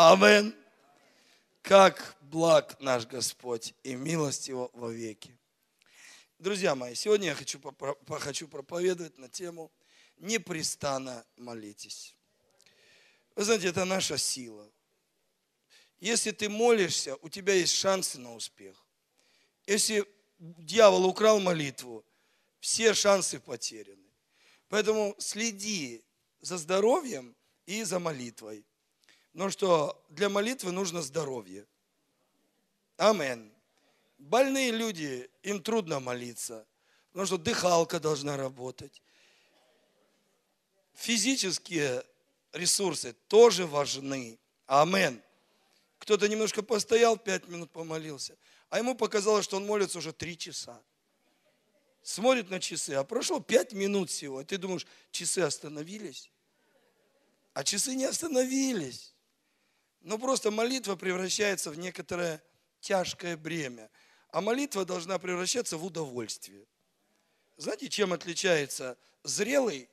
Амен. Как благ наш Господь и милость Его во веки. Друзья мои, сегодня я хочу, хочу проповедовать на тему «Непрестанно молитесь». Вы знаете, это наша сила. Если ты молишься, у тебя есть шансы на успех. Если дьявол украл молитву, все шансы потеряны. Поэтому следи за здоровьем и за молитвой. Но что для молитвы нужно здоровье. Амен. Больные люди, им трудно молиться, потому что дыхалка должна работать. Физические ресурсы тоже важны. Амен. Кто-то немножко постоял, пять минут помолился, а ему показалось, что он молится уже три часа смотрит на часы, а прошло пять минут всего. И ты думаешь, часы остановились? А часы не остановились. Но просто молитва превращается в некоторое тяжкое бремя. А молитва должна превращаться в удовольствие. Знаете, чем отличается зрелый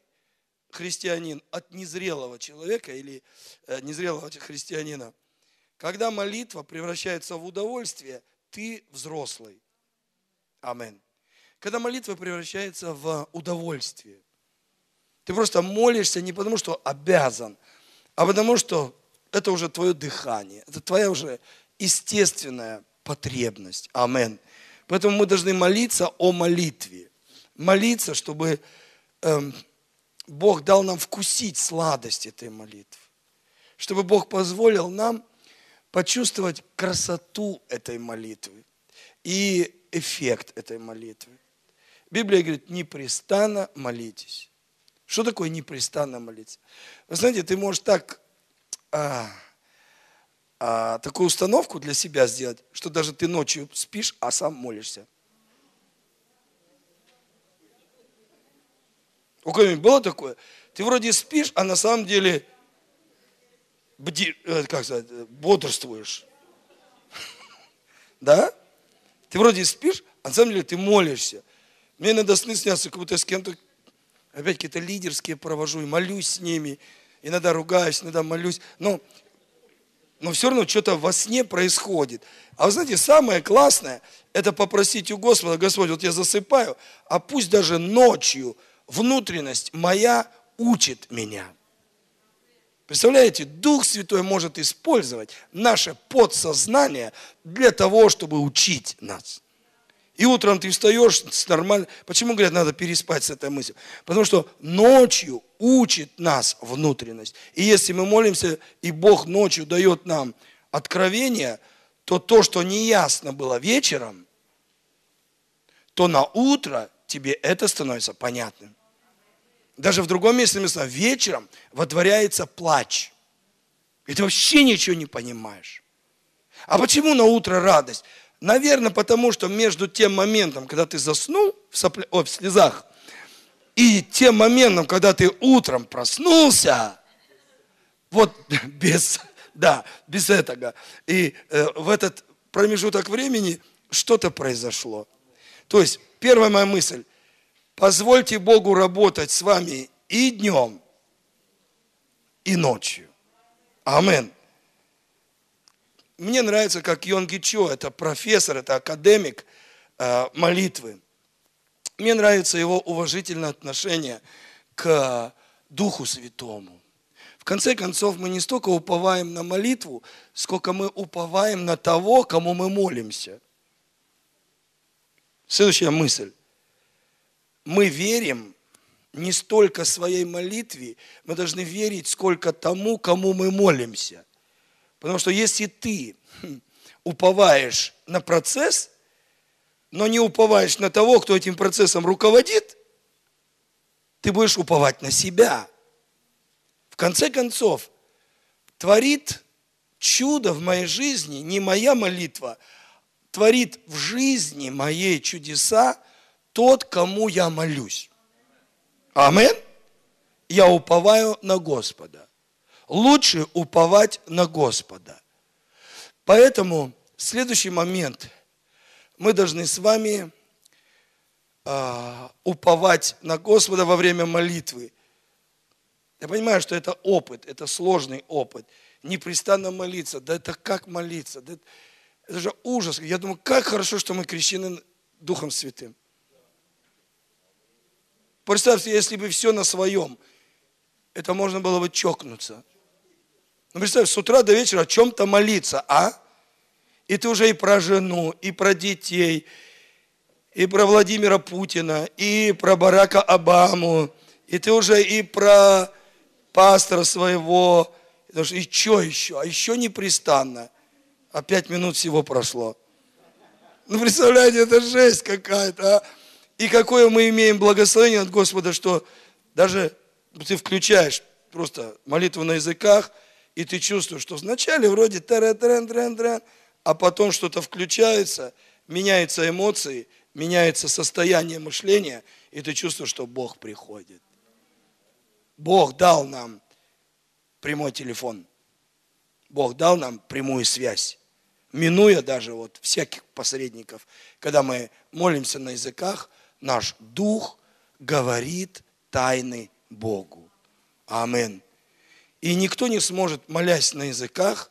христианин от незрелого человека или э, незрелого христианина? Когда молитва превращается в удовольствие, ты взрослый. Аминь когда молитва превращается в удовольствие. Ты просто молишься не потому, что обязан, а потому, что это уже твое дыхание, это твоя уже естественная потребность. Амен. Поэтому мы должны молиться о молитве. Молиться, чтобы эм, Бог дал нам вкусить сладость этой молитвы. Чтобы Бог позволил нам почувствовать красоту этой молитвы и эффект этой молитвы. Библия говорит, непрестанно молитесь. Что такое непрестанно молиться? Вы знаете, ты можешь так, а, а, такую установку для себя сделать, что даже ты ночью спишь, а сам молишься. У кого-нибудь было такое? Ты вроде спишь, а на самом деле бди, э, как сказать, бодрствуешь. Да? Ты вроде спишь, а на самом деле ты молишься. Мне иногда сны снятся, как будто я с кем-то опять какие-то лидерские провожу и молюсь с ними. Иногда ругаюсь, иногда молюсь. Но, но все равно что-то во сне происходит. А вы знаете, самое классное, это попросить у Господа, Господь, вот я засыпаю, а пусть даже ночью внутренность моя учит меня. Представляете, Дух Святой может использовать наше подсознание для того, чтобы учить нас. И утром ты встаешь нормально. Почему, говорят, надо переспать с этой мыслью? Потому что ночью учит нас внутренность. И если мы молимся, и Бог ночью дает нам откровение, то то, что неясно было вечером, то на утро тебе это становится понятным. Даже в другом месте написано, вечером водворяется плач. И ты вообще ничего не понимаешь. А почему на утро радость? Наверное, потому что между тем моментом, когда ты заснул в, сопле, о, в слезах, и тем моментом, когда ты утром проснулся, вот без, да, без этого. И э, в этот промежуток времени что-то произошло. То есть, первая моя мысль, позвольте Богу работать с вами и днем, и ночью. Амин. Мне нравится, как Йонги Чо, это профессор, это академик э, молитвы. Мне нравится его уважительное отношение к Духу Святому. В конце концов, мы не столько уповаем на молитву, сколько мы уповаем на того, кому мы молимся. Следующая мысль. Мы верим не столько своей молитве, мы должны верить сколько тому, кому мы молимся. Потому что если ты хм, уповаешь на процесс, но не уповаешь на того, кто этим процессом руководит, ты будешь уповать на себя. В конце концов, творит чудо в моей жизни не моя молитва, творит в жизни моей чудеса тот, кому я молюсь. Амин. Я уповаю на Господа лучше уповать на Господа. Поэтому следующий момент. Мы должны с вами э, уповать на Господа во время молитвы. Я понимаю, что это опыт, это сложный опыт. непрестанно молиться. Да это как молиться? Да это, это же ужас. Я думаю, как хорошо, что мы крещены Духом Святым. Представьте, если бы все на своем, это можно было бы чокнуться. Ну, представь, с утра до вечера о чем-то молиться, а? И ты уже и про жену, и про детей, и про Владимира Путина, и про Барака Обаму, и ты уже и про пастора своего, и что еще? А еще непрестанно. А пять минут всего прошло. Ну, представляете, это жесть какая-то, а? И какое мы имеем благословение от Господа, что даже ты включаешь просто молитву на языках, и ты чувствуешь, что вначале вроде трен трен трен трен а потом что-то включается, меняются эмоции, меняется состояние мышления, и ты чувствуешь, что Бог приходит. Бог дал нам прямой телефон. Бог дал нам прямую связь. Минуя даже вот всяких посредников, когда мы молимся на языках, наш дух говорит тайны Богу. Амин. И никто не сможет, молясь на языках,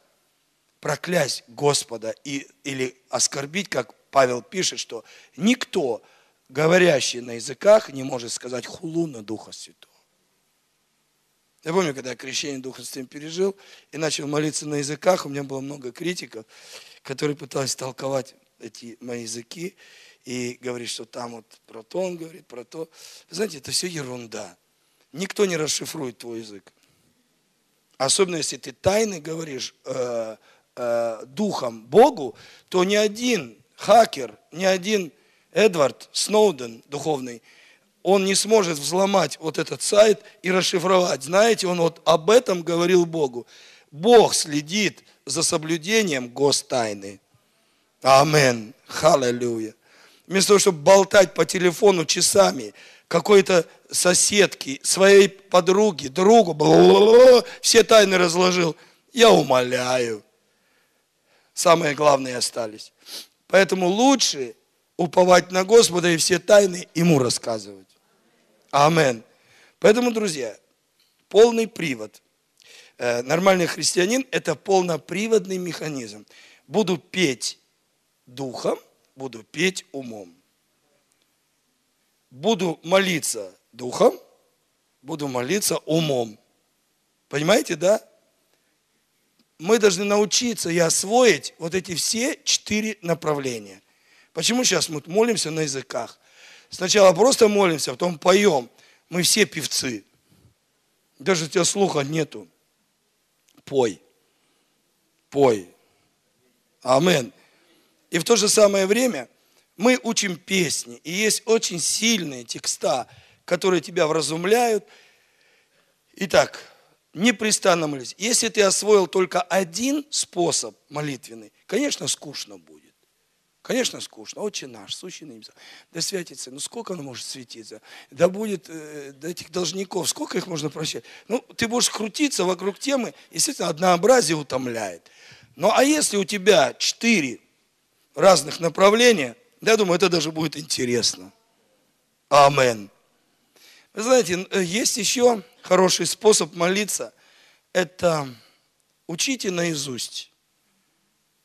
проклясть Господа и, или оскорбить, как Павел пишет, что никто, говорящий на языках, не может сказать хулу на Духа Святого. Я помню, когда я крещение Духа Святым пережил и начал молиться на языках, у меня было много критиков, которые пытались толковать эти мои языки и говорить, что там вот про то он говорит, про то. Вы знаете, это все ерунда. Никто не расшифрует твой язык. Особенно, если ты тайны говоришь, э, э, духом Богу, то ни один хакер, ни один Эдвард Сноуден духовный, он не сможет взломать вот этот сайт и расшифровать. Знаете, он вот об этом говорил Богу. Бог следит за соблюдением гостайны. Амен. Халилюя. Вместо того, чтобы болтать по телефону часами, какой-то соседки, своей подруги, другу, все тайны разложил. Я умоляю, самые главные остались. Поэтому лучше уповать на Господа и все тайны Ему рассказывать. Амен. Поэтому, друзья, полный привод. Э, нормальный христианин – это полноприводный механизм. Буду петь духом, буду петь умом. Буду молиться духом, буду молиться умом. Понимаете, да? мы должны научиться и освоить вот эти все четыре направления. Почему сейчас мы молимся на языках? Сначала просто молимся, а потом поем. Мы все певцы. Даже у тебя слуха нету. Пой. Пой. Амен. И в то же самое время мы учим песни. И есть очень сильные текста, которые тебя вразумляют. Итак, непрестанно молись. Если ты освоил только один способ молитвенный, конечно, скучно будет. Конечно, скучно. Отче наш, сущий на небесах. Да святится. Ну, сколько оно может светиться? Да будет э, до этих должников. Сколько их можно прощать? Ну, ты будешь крутиться вокруг темы. Естественно, однообразие утомляет. Ну, а если у тебя четыре разных направления, я думаю, это даже будет интересно. Амен. Вы знаете, э, есть еще хороший способ молиться. Это учите наизусть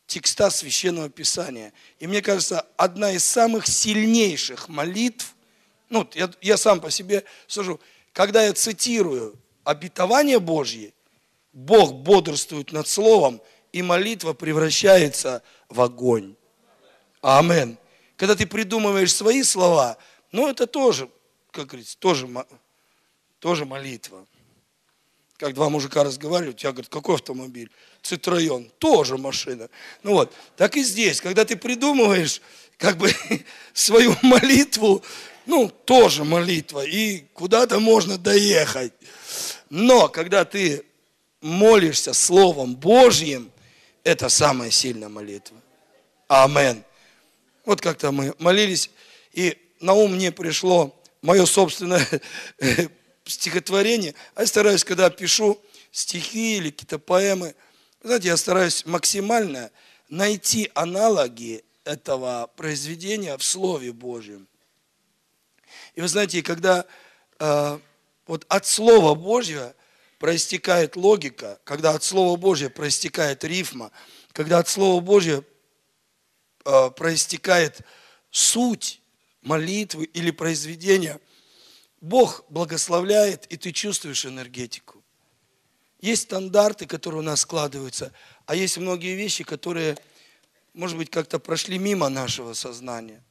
текста Священного Писания. И мне кажется, одна из самых сильнейших молитв, ну, я, я сам по себе сужу, когда я цитирую обетование Божье, Бог бодрствует над Словом, и молитва превращается в огонь. Амен. Когда ты придумываешь свои слова, ну, это тоже как говорится, тоже, тоже молитва. Как два мужика разговаривают, я говорю, какой автомобиль? Цитроен, тоже машина. Ну вот, так и здесь, когда ты придумываешь как бы свою молитву, ну, тоже молитва, и куда-то можно доехать. Но когда ты молишься Словом Божьим, это самая сильная молитва. Амен. Вот как-то мы молились, и на ум мне пришло мое собственное стихотворение, а я стараюсь, когда пишу стихи или какие-то поэмы, знаете, я стараюсь максимально найти аналоги этого произведения в Слове Божьем. И вы знаете, когда э, вот от Слова Божьего проистекает логика, когда от Слова Божьего проистекает рифма, когда от Слова Божьего э, проистекает суть молитвы или произведения, Бог благословляет, и ты чувствуешь энергетику. Есть стандарты, которые у нас складываются, а есть многие вещи, которые, может быть, как-то прошли мимо нашего сознания.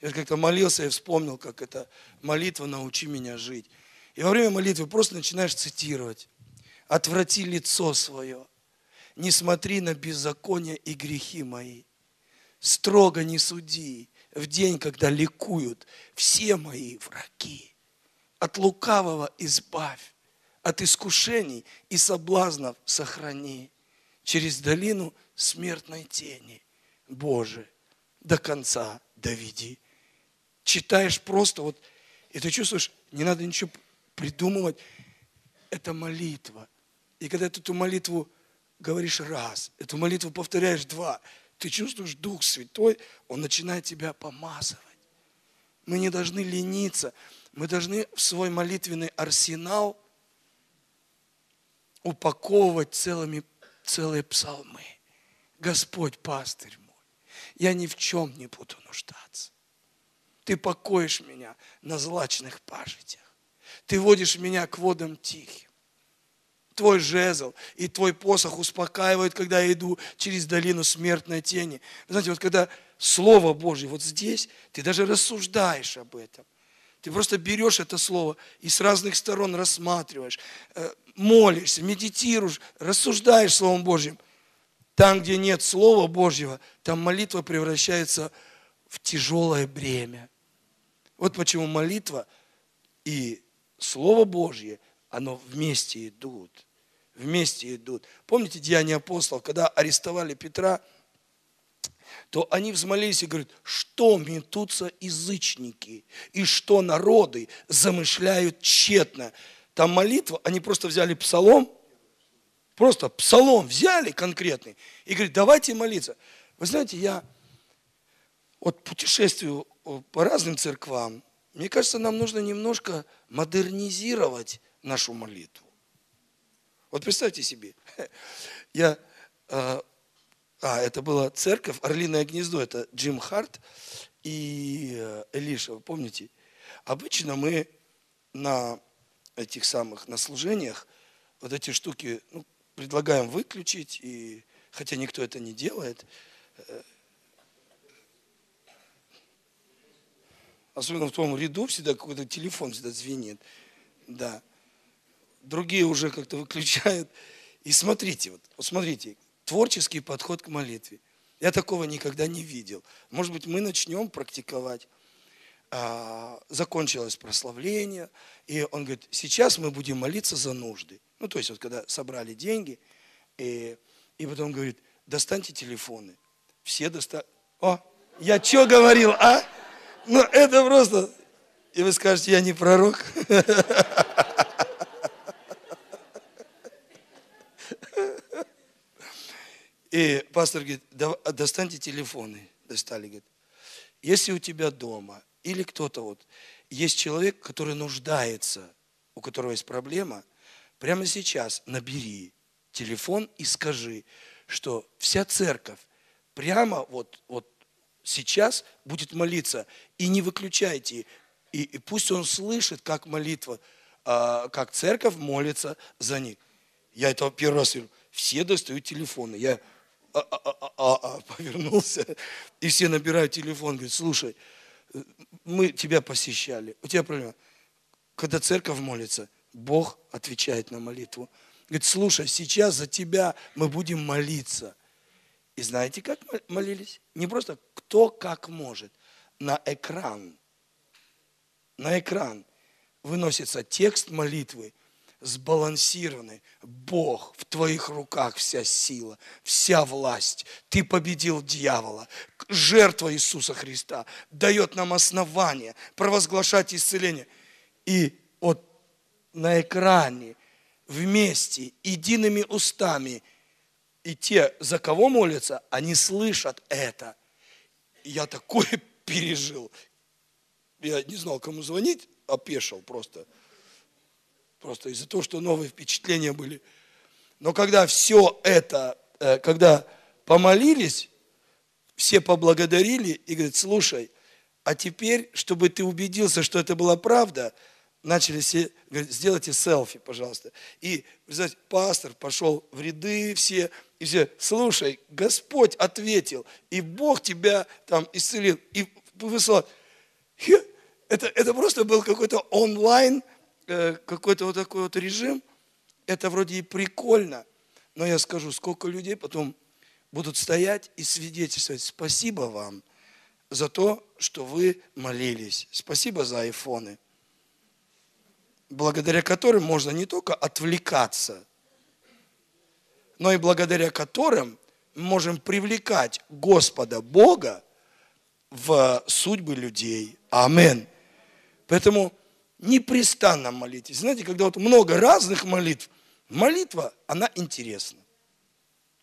Я как-то молился и вспомнил, как это молитва «Научи меня жить». И во время молитвы просто начинаешь цитировать. «Отврати лицо свое, не смотри на беззаконие и грехи мои, строго не суди в день, когда ликуют все мои враги. От лукавого избавь, от искушений и соблазнов сохрани через долину смертной тени. Боже, до конца доведи. Читаешь просто вот, и ты чувствуешь, не надо ничего придумывать. Это молитва. И когда ты эту молитву говоришь раз, эту молитву повторяешь два, ты чувствуешь Дух Святой, Он начинает тебя помазывать. Мы не должны лениться, мы должны в свой молитвенный арсенал упаковывать целыми, целые псалмы. Господь, пастырь мой, я ни в чем не буду нуждаться. Ты покоишь меня на злачных пажитях. Ты водишь меня к водам тихим. Твой жезл и твой посох успокаивают, когда я иду через долину смертной тени. Знаете, вот когда Слово Божье вот здесь, ты даже рассуждаешь об этом. Ты просто берешь это слово и с разных сторон рассматриваешь, э, молишься, медитируешь, рассуждаешь Словом Божьим. Там, где нет Слова Божьего, там молитва превращается в тяжелое бремя. Вот почему молитва и Слово Божье, оно вместе идут. Вместе идут. Помните Деяния апостолов, когда арестовали Петра, то они взмолились и говорят, что метутся язычники, и что народы замышляют тщетно. Там молитва, они просто взяли псалом, просто псалом взяли конкретный, и говорят, давайте молиться. Вы знаете, я вот путешествую по разным церквам, мне кажется, нам нужно немножко модернизировать нашу молитву. Вот представьте себе, я, а, а это была церковь, Орлиное гнездо, это Джим Харт и э, Элиша, вы помните? Обычно мы на этих самых, на служениях вот эти штуки ну, предлагаем выключить, и, хотя никто это не делает, э, Особенно в том ряду всегда какой-то телефон всегда звенит. Да. Другие уже как-то выключают. И смотрите, вот, вот смотрите, творческий подход к молитве. Я такого никогда не видел. Может быть, мы начнем практиковать. А, закончилось прославление, и он говорит, сейчас мы будем молиться за нужды. Ну, то есть, вот когда собрали деньги, и, и потом говорит, достаньте телефоны. Все достали. О, я что говорил, а? Ну, это просто... И вы скажете, я не пророк. И пастор говорит, достаньте телефоны. Достали, говорит. Если у тебя дома или кто-то вот, есть человек, который нуждается, у которого есть проблема, прямо сейчас набери телефон и скажи, что вся церковь прямо вот, вот сейчас будет молиться. И не выключайте. И, и пусть он слышит, как молитва, а, как церковь молится за них. Я это первый раз говорю. Все достают телефоны. Я повернулся, и все набирают телефон. Говорят, слушай, мы тебя посещали. У тебя проблема. Когда церковь молится, Бог отвечает на молитву. Говорит, слушай, сейчас за тебя мы будем молиться – и знаете, как молились? Не просто кто как может. На экран. На экран выносится текст молитвы, сбалансированный. Бог, в твоих руках вся сила, вся власть. Ты победил дьявола. Жертва Иисуса Христа дает нам основание провозглашать исцеление. И вот на экране вместе, едиными устами – и те, за кого молятся, они слышат это. Я такое пережил. Я не знал, кому звонить, опешил просто. Просто из-за того, что новые впечатления были. Но когда все это, э, когда помолились, все поблагодарили и говорят, слушай, а теперь, чтобы ты убедился, что это была правда, начали все, говорят, сделайте селфи, пожалуйста. И, знаете, пастор пошел в ряды все, и все, слушай, Господь ответил, и Бог тебя там исцелил, и высылал. Это, это просто был какой-то онлайн, какой-то вот такой вот режим. Это вроде и прикольно, но я скажу, сколько людей потом будут стоять и свидетельствовать. Спасибо вам за то, что вы молились. Спасибо за айфоны, благодаря которым можно не только отвлекаться, но и благодаря которым мы можем привлекать Господа Бога в судьбы людей. Амин. Поэтому непрестанно молитесь. Знаете, когда вот много разных молитв, молитва, она интересна.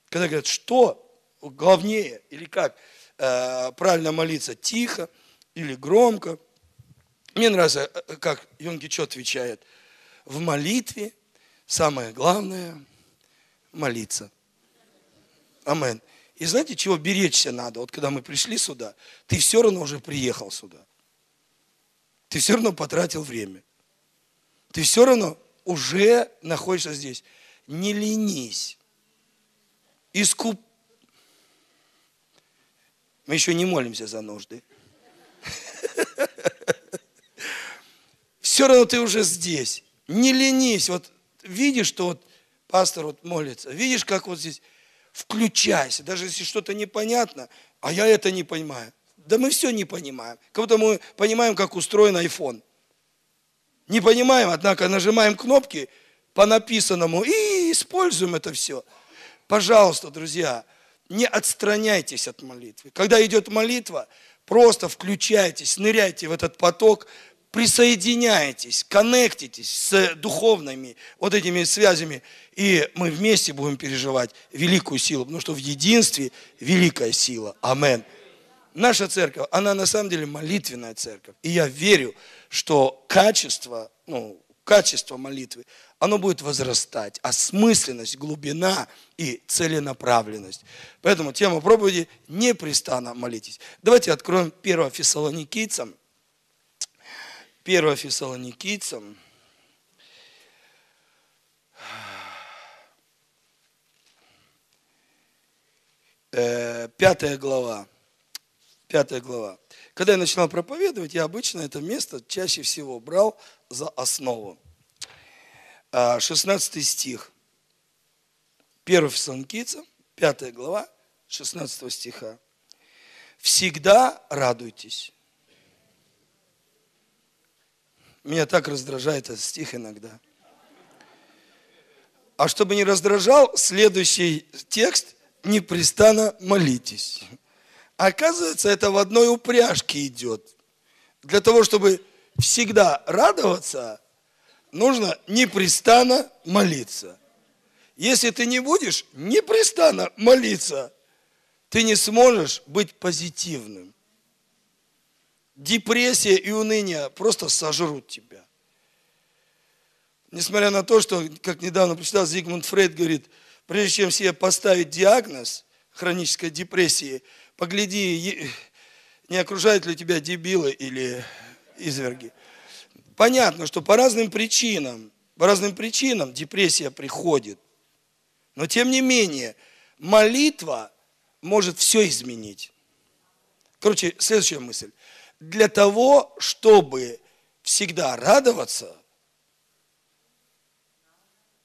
Когда говорят, что главнее или как э, правильно молиться, тихо или громко. Мне нравится, э, как Йонги Чо отвечает. В молитве самое главное – молиться. Амен. И знаете, чего беречься надо? Вот когда мы пришли сюда, ты все равно уже приехал сюда. Ты все равно потратил время. Ты все равно уже находишься здесь. Не ленись. Искуп... Мы еще не молимся за нужды. Все равно ты уже здесь. Не ленись. Вот видишь, что вот пастор вот молится. Видишь, как вот здесь включайся. Даже если что-то непонятно, а я это не понимаю. Да мы все не понимаем. Как будто мы понимаем, как устроен iPhone. Не понимаем, однако нажимаем кнопки по написанному и используем это все. Пожалуйста, друзья, не отстраняйтесь от молитвы. Когда идет молитва, просто включайтесь, ныряйте в этот поток, присоединяйтесь, коннектитесь с духовными вот этими связями, и мы вместе будем переживать великую силу, потому что в единстве великая сила. Амен. Наша церковь, она на самом деле молитвенная церковь. И я верю, что качество, ну, качество молитвы, оно будет возрастать. Осмысленность, глубина и целенаправленность. Поэтому тема проповеди – непрестанно молитесь. Давайте откроем 1 Фессалоникийцам. 1 Фессалоникийцам. Э, пятая глава. Пятая глава. Когда я начинал проповедовать, я обычно это место чаще всего брал за основу. 16 а, стих. 1 Фессалоникийцам, 5 глава, 16 стиха. «Всегда радуйтесь». Меня так раздражает этот стих иногда. А чтобы не раздражал, следующий текст – непрестанно молитесь. Оказывается, это в одной упряжке идет. Для того, чтобы всегда радоваться, нужно непрестанно молиться. Если ты не будешь непрестанно молиться, ты не сможешь быть позитивным. Депрессия и уныние просто сожрут тебя. Несмотря на то, что, как недавно прочитал, Зигмунд Фрейд говорит, прежде чем себе поставить диагноз хронической депрессии – погляди, не окружают ли тебя дебилы или изверги. Понятно, что по разным причинам, по разным причинам депрессия приходит. Но тем не менее, молитва может все изменить. Короче, следующая мысль. Для того, чтобы всегда радоваться,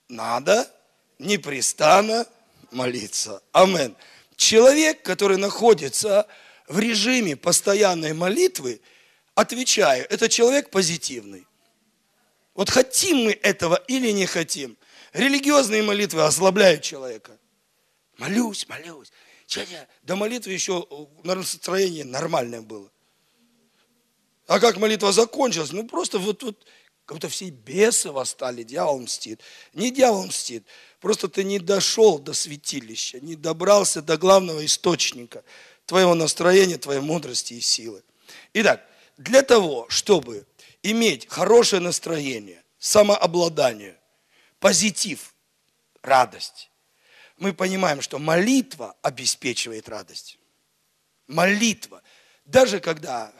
надо непрестанно молиться. Амин. Человек, который находится в режиме постоянной молитвы, отвечаю, это человек позитивный. Вот хотим мы этого или не хотим. Религиозные молитвы ослабляют человека. Молюсь, молюсь. До молитвы еще настроение нормальное было. А как молитва закончилась? Ну просто вот, вот как будто все бесы восстали, дьявол мстит. Не дьявол мстит, просто ты не дошел до святилища, не добрался до главного источника твоего настроения, твоей мудрости и силы. Итак, для того, чтобы иметь хорошее настроение, самообладание, позитив, радость. Мы понимаем, что молитва обеспечивает радость. Молитва. Даже когда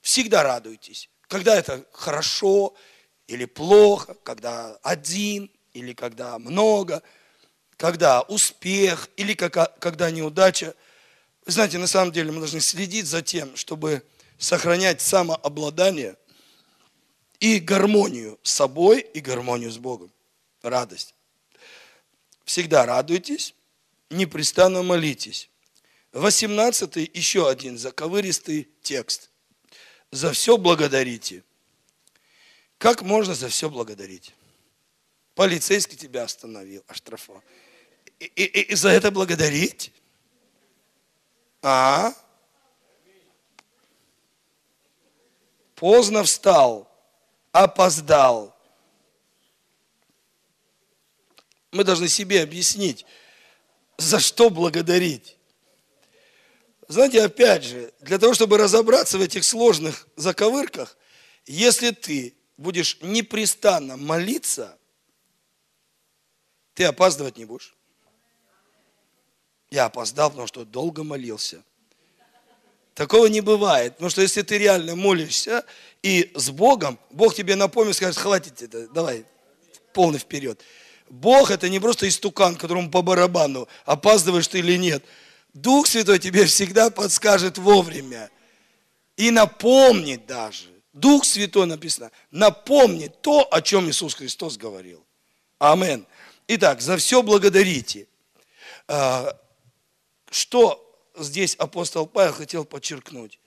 всегда радуйтесь. Когда это хорошо или плохо, когда один или когда много, когда успех или когда неудача. Вы знаете, на самом деле мы должны следить за тем, чтобы сохранять самообладание и гармонию с собой и гармонию с Богом. Радость. Всегда радуйтесь, непрестанно молитесь. 18 еще один заковыристый текст. За все благодарите. Как можно за все благодарить? Полицейский тебя остановил, оштрафовал. И, и, и, за это благодарить? А? Поздно встал, опоздал. Мы должны себе объяснить, за что благодарить. Знаете, опять же, для того, чтобы разобраться в этих сложных заковырках, если ты будешь непрестанно молиться, ты опаздывать не будешь. Я опоздал, потому что долго молился. Такого не бывает. Потому что если ты реально молишься и с Богом, Бог тебе напомнит, скажет, хватит это, давай, полный вперед. Бог это не просто истукан, которому по барабану, опаздываешь ты или нет. Дух Святой тебе всегда подскажет вовремя и напомнит даже. Дух Святой написано, напомнит то, о чем Иисус Христос говорил. Амин. Итак, за все благодарите. А, что здесь апостол Павел хотел подчеркнуть.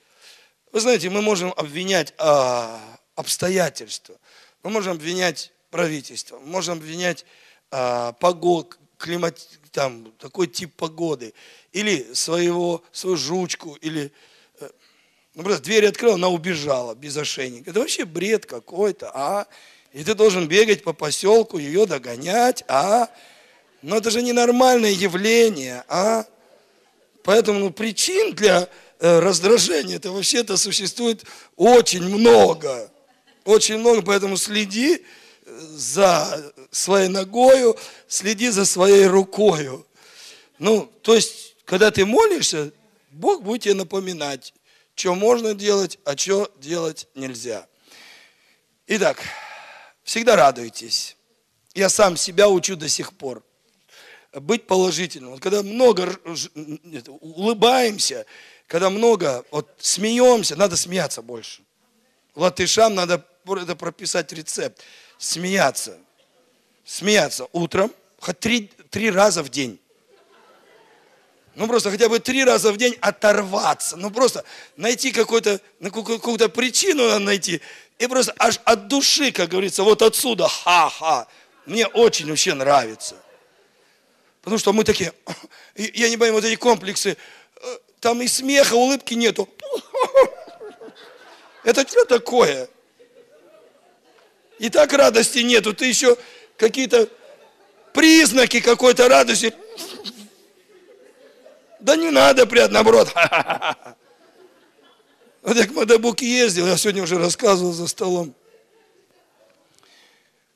Вы знаете, мы можем обвинять а, обстоятельства, мы можем обвинять правительство, мы можем обвинять а, погод, климат, там, такой тип погоды, или своего, свою жучку, или, э, ну, просто дверь открыла, она убежала без ошейника. Это вообще бред какой-то, а? И ты должен бегать по поселку, ее догонять, а? Но это же ненормальное явление, а? Поэтому ну, причин для э, раздражения это вообще-то существует очень много. Очень много, поэтому следи за своей ногою, следи за своей рукою. Ну, то есть, когда ты молишься, Бог будет тебе напоминать, что можно делать, а что делать нельзя. Итак, всегда радуйтесь. Я сам себя учу до сих пор быть положительным. Когда много улыбаемся, когда много вот, смеемся, надо смеяться больше. Латышам надо это прописать рецепт. Смеяться. Смеяться утром, хоть три, три раза в день. Ну просто хотя бы три раза в день оторваться. Ну просто найти какую-то какую-то причину надо найти. И просто аж от души, как говорится, вот отсюда, ха-ха. Мне очень вообще нравится. Потому что мы такие, я не понимаю, вот эти комплексы, э, там и смеха, улыбки нету. Это что такое? И так радости нету, ты еще какие-то признаки какой-то радости. Да не надо, прям наоборот. Вот я к Мадабуке ездил, я сегодня уже рассказывал за столом.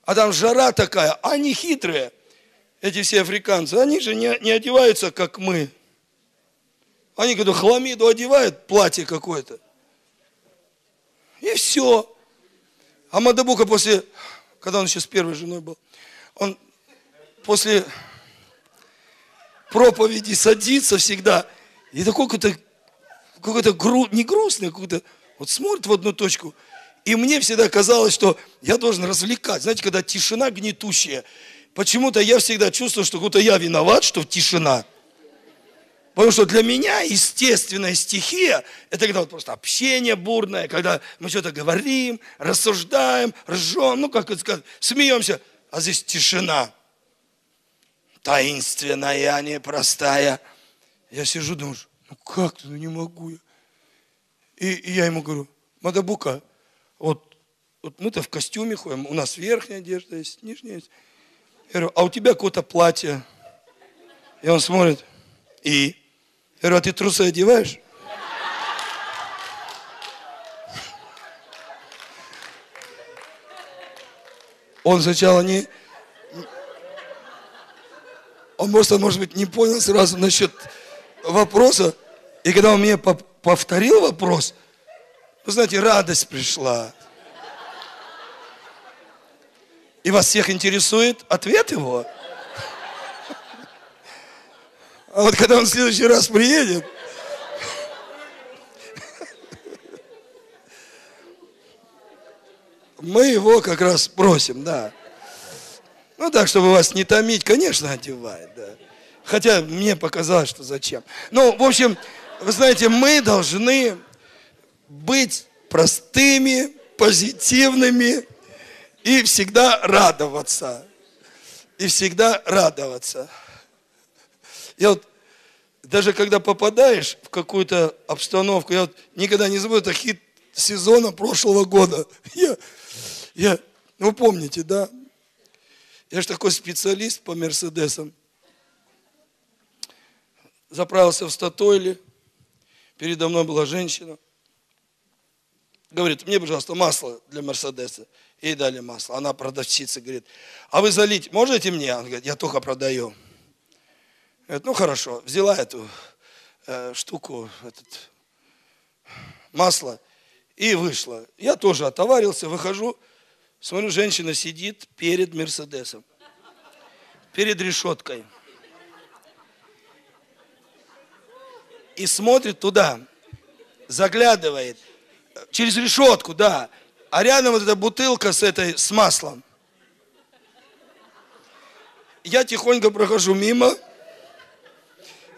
А там жара такая, они хитрые эти все африканцы, они же не, не одеваются, как мы. Они когда хламиду одевают, платье какое-то. И все. А Мадабука после, когда он еще с первой женой был, он после проповеди садится всегда, и такой какой-то, какой-то гру, не грустный, какой-то, вот смотрит в одну точку, и мне всегда казалось, что я должен развлекать. Знаете, когда тишина гнетущая, почему-то я всегда чувствую, что будто я виноват, что тишина. Потому что для меня естественная стихия – это когда вот просто общение бурное, когда мы что-то говорим, рассуждаем, ржем, ну, как это сказать, смеемся, а здесь тишина. Таинственная, непростая. Я сижу, думаю, ну как ты, ну не могу я. И, и я ему говорю, Мадабука, вот, вот мы-то в костюме ходим, у нас верхняя одежда есть, нижняя есть. Я говорю, а у тебя какое-то платье. И он смотрит, и? Я говорю, а ты трусы одеваешь? Он сначала не... Он просто, может быть, не понял сразу насчет вопроса. И когда он мне повторил вопрос, вы знаете, радость пришла. И вас всех интересует ответ его? А вот когда он в следующий раз приедет, мы его как раз просим, да. Ну так, чтобы вас не томить, конечно, одевает, да. Хотя мне показалось, что зачем. Ну, в общем, вы знаете, мы должны быть простыми, позитивными и всегда радоваться. И всегда радоваться. Я вот даже когда попадаешь в какую-то обстановку, я вот никогда не забуду, это хит сезона прошлого года. Я, я, ну помните, да? Я же такой специалист по Мерседесам. Заправился в Статойле, передо мной была женщина. Говорит, мне, пожалуйста, масло для Мерседеса. Ей дали масло. Она продавщица, говорит, а вы залить можете мне? Он говорит, я только продаю. Говорит, ну хорошо. Взяла эту э, штуку, этот, масло, и вышла. Я тоже отоварился, выхожу, смотрю, женщина сидит перед Мерседесом, перед решеткой. И смотрит туда, заглядывает – через решетку, да. А рядом вот эта бутылка с этой, с маслом. Я тихонько прохожу мимо,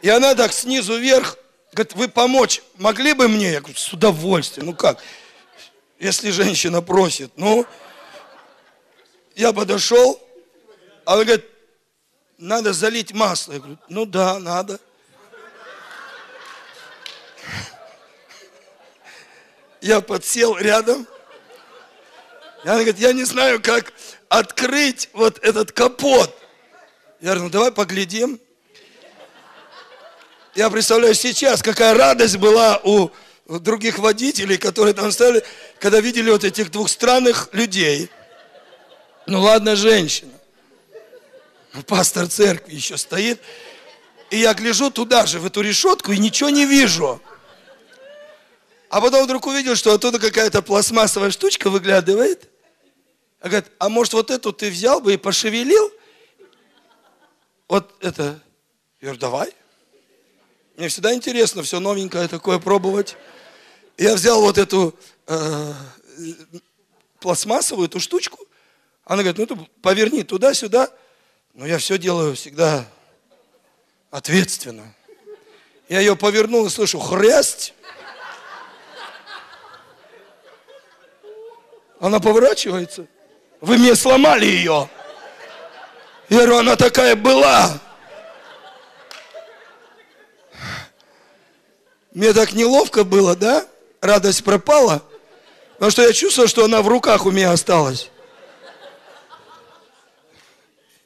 и она так снизу вверх, говорит, вы помочь могли бы мне? Я говорю, с удовольствием. Ну как? Если женщина просит, ну, я подошел, она говорит, надо залить масло. Я говорю, ну да, надо. Я подсел рядом. И она говорит, я не знаю, как открыть вот этот капот. Я говорю, ну давай поглядим. Я представляю сейчас, какая радость была у других водителей, которые там стояли, когда видели вот этих двух странных людей. Ну ладно, женщина. Ну, пастор церкви еще стоит. И я гляжу туда же, в эту решетку, и ничего не вижу. А потом вдруг увидел, что оттуда какая-то пластмассовая штучка выглядывает. А говорит, а может вот эту ты взял бы и пошевелил? Вот это. Я говорю, давай. Мне всегда интересно все новенькое такое пробовать. Я взял вот эту э, пластмассовую эту штучку. Она говорит, ну ты поверни туда-сюда. Но я все делаю всегда ответственно. Я ее повернул и слышу хрест. Она поворачивается. Вы мне сломали ее. Я говорю, она такая была. Мне так неловко было, да? Радость пропала. Потому что я чувствовал, что она в руках у меня осталась.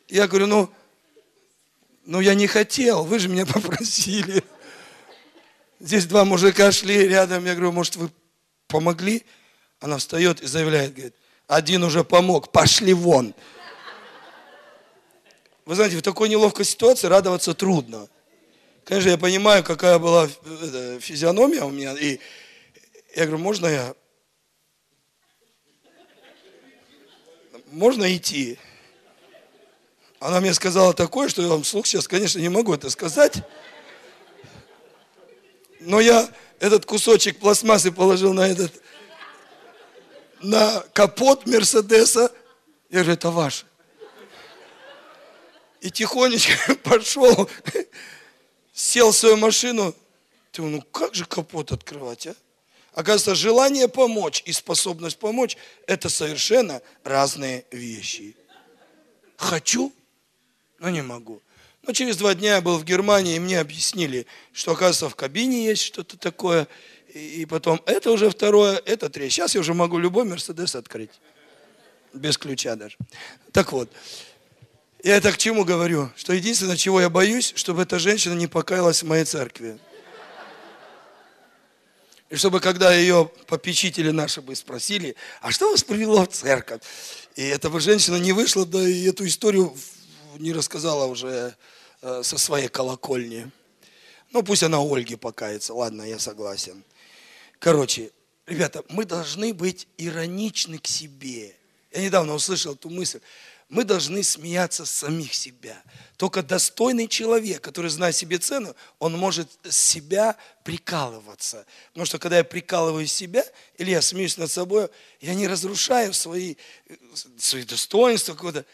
Я говорю, ну, ну я не хотел, вы же меня попросили. Здесь два мужика шли рядом, я говорю, может вы помогли? Она встает и заявляет, говорит, один уже помог, пошли вон. Вы знаете, в такой неловкой ситуации радоваться трудно. Конечно, я понимаю, какая была физиономия у меня. И я говорю, можно я... Можно идти? Она мне сказала такое, что я вам вслух сейчас, конечно, не могу это сказать. Но я этот кусочек пластмассы положил на этот на капот Мерседеса. Я говорю, это ваше. И тихонечко пошел, сел в свою машину. Ты, ну как же капот открывать, а? Оказывается, желание помочь и способность помочь – это совершенно разные вещи. Хочу, но не могу. Но через два дня я был в Германии, и мне объяснили, что, оказывается, в кабине есть что-то такое, и потом это уже второе, это третье. Сейчас я уже могу любой Мерседес открыть. Без ключа даже. Так вот. Я это к чему говорю? Что единственное, чего я боюсь, чтобы эта женщина не покаялась в моей церкви. И чтобы когда ее попечители наши бы спросили, а что вас привело в церковь? И эта бы женщина не вышла, да и эту историю не рассказала уже э, со своей колокольни. Ну, пусть она Ольге покается. Ладно, я согласен. Короче, ребята, мы должны быть ироничны к себе. Я недавно услышал эту мысль. Мы должны смеяться с самих себя. Только достойный человек, который знает себе цену, он может с себя прикалываться. Потому что когда я прикалываю себя, или я смеюсь над собой, я не разрушаю свои, свои достоинства какого-то.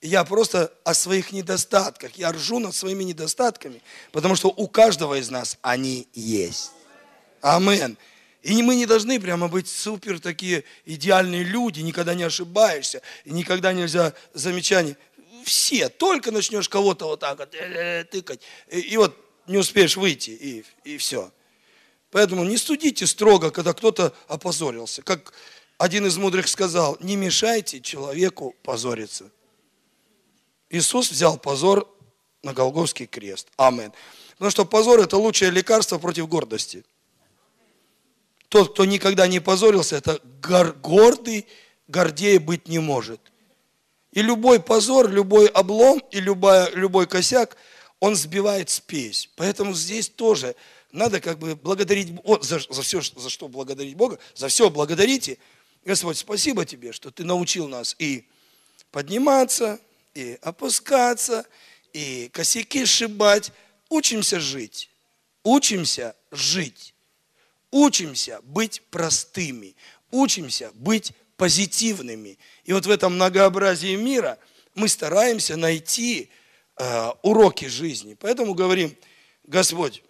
Я просто о своих недостатках. Я ржу над своими недостатками, потому что у каждого из нас они есть. Аминь. И мы не должны прямо быть супер такие идеальные люди, никогда не ошибаешься, и никогда нельзя замечаний. Все, только начнешь кого-то вот так вот э, э, тыкать, и, и вот не успеешь выйти, и, и все. Поэтому не судите строго, когда кто-то опозорился. Как один из мудрых сказал, не мешайте человеку позориться. Иисус взял позор на Голговский крест. Амин. Потому что позор это лучшее лекарство против гордости. Тот, кто никогда не позорился, это гор, гордый, гордее быть не может. И любой позор, любой облом и любая, любой косяк, он сбивает спесь. Поэтому здесь тоже надо как бы благодарить за, за все, за что благодарить Бога, за все благодарите. Господь, спасибо тебе, что ты научил нас и подниматься, и опускаться, и косяки сшибать. Учимся жить. Учимся жить. Учимся быть простыми, учимся быть позитивными. И вот в этом многообразии мира мы стараемся найти э, уроки жизни. Поэтому говорим, Господь,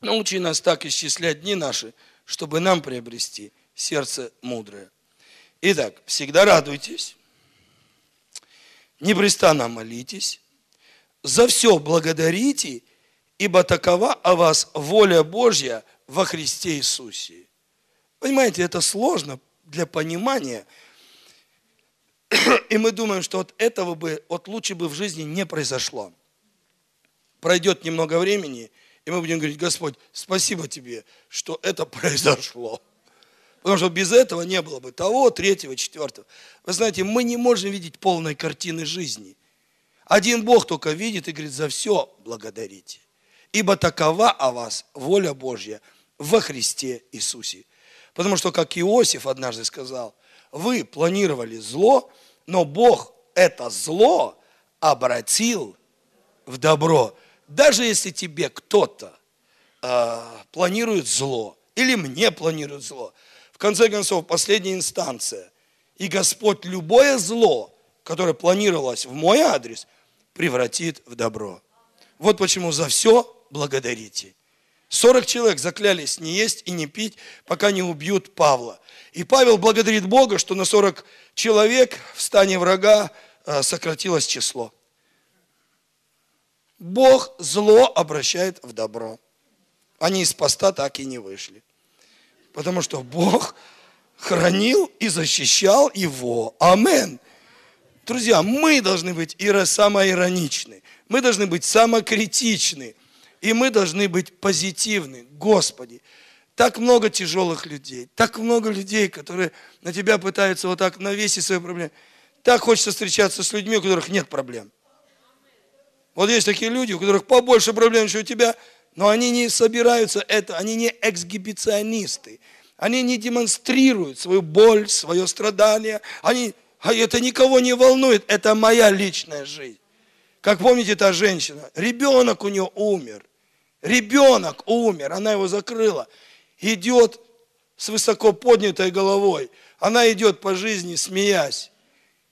научи нас так исчислять дни наши, чтобы нам приобрести сердце мудрое. Итак, всегда радуйтесь, непрестанно молитесь, за все благодарите, ибо такова о вас воля Божья – во Христе Иисусе. Понимаете, это сложно для понимания. И мы думаем, что от этого бы, от лучше бы в жизни не произошло. Пройдет немного времени, и мы будем говорить, Господь, спасибо тебе, что это произошло. Потому что без этого не было бы того, третьего, четвертого. Вы знаете, мы не можем видеть полной картины жизни. Один Бог только видит и говорит, за все благодарите. Ибо такова о вас воля Божья – во Христе Иисусе. Потому что, как Иосиф однажды сказал, вы планировали зло, но Бог это зло обратил в добро. Даже если тебе кто-то э, планирует зло, или мне планирует зло, в конце концов, последняя инстанция. И Господь любое зло, которое планировалось в мой адрес, превратит в добро. Вот почему за все благодарите. 40 человек заклялись не есть и не пить, пока не убьют Павла. И Павел благодарит Бога, что на 40 человек в стане врага э, сократилось число. Бог зло обращает в добро. Они из поста так и не вышли. Потому что Бог хранил и защищал его. Амен. Друзья, мы должны быть самоироничны. Мы должны быть самокритичны. И мы должны быть позитивны. Господи, так много тяжелых людей, так много людей, которые на тебя пытаются вот так навесить свои проблемы. Так хочется встречаться с людьми, у которых нет проблем. Вот есть такие люди, у которых побольше проблем, чем у тебя, но они не собираются это, они не эксгибиционисты. Они не демонстрируют свою боль, свое страдание. Они, а это никого не волнует, это моя личная жизнь. Как помните, та женщина, ребенок у нее умер. Ребенок умер, она его закрыла. Идет с высоко поднятой головой. Она идет по жизни, смеясь.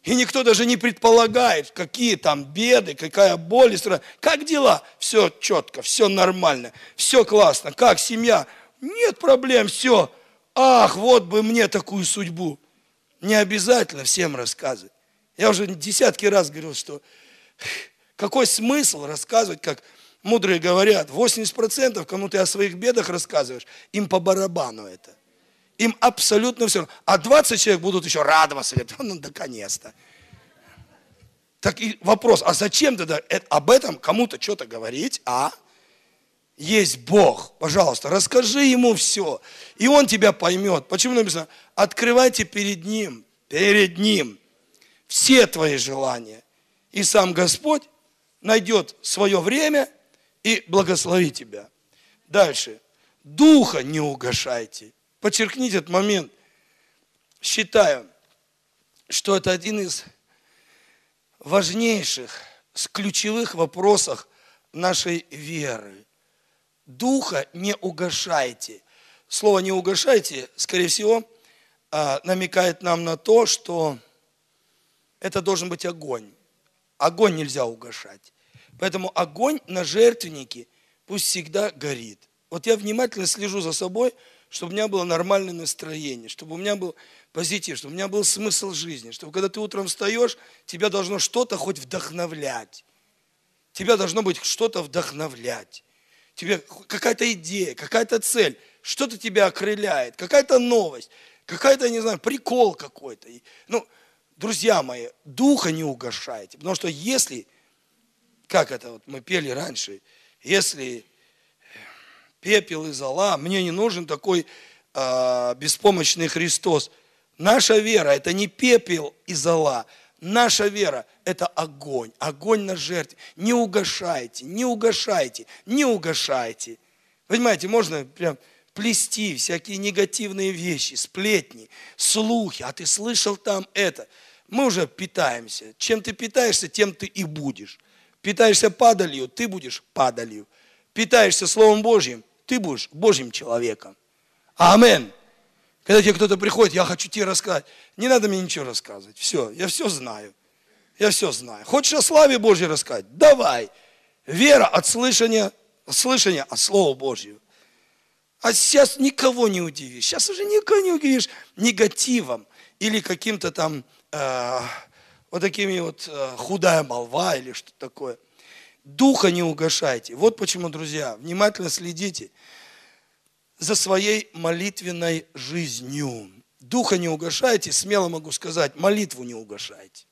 И никто даже не предполагает, какие там беды, какая боль. Как дела? Все четко, все нормально, все классно. Как семья? Нет проблем, все. Ах, вот бы мне такую судьбу. Не обязательно всем рассказывать. Я уже десятки раз говорил, что какой смысл рассказывать, как мудрые говорят, 80% кому ты о своих бедах рассказываешь, им по барабану это. Им абсолютно все. А 20 человек будут еще радоваться. Ну, наконец-то. Так и вопрос, а зачем тогда об этом кому-то что-то говорить, а? есть Бог. Пожалуйста, расскажи ему все. И он тебя поймет. Почему написано? Открывайте перед ним, перед ним все твои желания. И сам Господь найдет свое время и благословит тебя. Дальше. Духа не угошайте. Подчеркните этот момент. Считаю, что это один из важнейших, ключевых вопросов нашей веры. Духа не угошайте. Слово «не угошайте», скорее всего, а, намекает нам на то, что это должен быть огонь. Огонь нельзя угошать. Поэтому огонь на жертвеннике пусть всегда горит. Вот я внимательно слежу за собой, чтобы у меня было нормальное настроение, чтобы у меня был позитив, чтобы у меня был смысл жизни, чтобы когда ты утром встаешь, тебя должно что-то хоть вдохновлять. Тебя должно быть что-то вдохновлять. Тебе какая-то идея, какая-то цель, что-то тебя окрыляет, какая-то новость, какая-то, не знаю, прикол какой-то. Ну, друзья мои, духа не угошайте, потому что если, как это вот мы пели раньше, если пепел и зола, мне не нужен такой э, беспомощный Христос – Наша вера – это не пепел и зола. Наша вера – это огонь, огонь на жертве. Не угошайте, не угошайте, не угошайте. Понимаете, можно прям плести всякие негативные вещи, сплетни, слухи. А ты слышал там это. Мы уже питаемся. Чем ты питаешься, тем ты и будешь. Питаешься падалью, ты будешь падалью. Питаешься Словом Божьим, ты будешь Божьим человеком. Аминь. Когда тебе кто-то приходит, я хочу тебе рассказать. Не надо мне ничего рассказывать. Все, я все знаю. Я все знаю. Хочешь о славе Божьей рассказать? Давай. Вера от слышания, слышания от Слова Божьего. А сейчас никого не удивишь. Сейчас уже никого не удивишь негативом или каким-то там э, вот такими вот э, худая молва или что-то такое. Духа не угошайте. Вот почему, друзья, внимательно следите за своей молитвенной жизнью. Духа не угошайте, смело могу сказать, молитву не угошайте.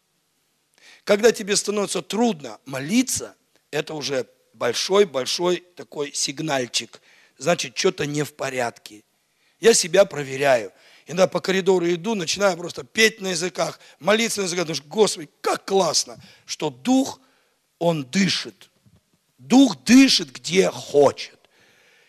Когда тебе становится трудно молиться, это уже большой-большой такой сигнальчик. Значит, что-то не в порядке. Я себя проверяю. Иногда по коридору иду, начинаю просто петь на языках, молиться на языках. Думаешь, Господи, как классно, что Дух, Он дышит. Дух дышит, где хочет.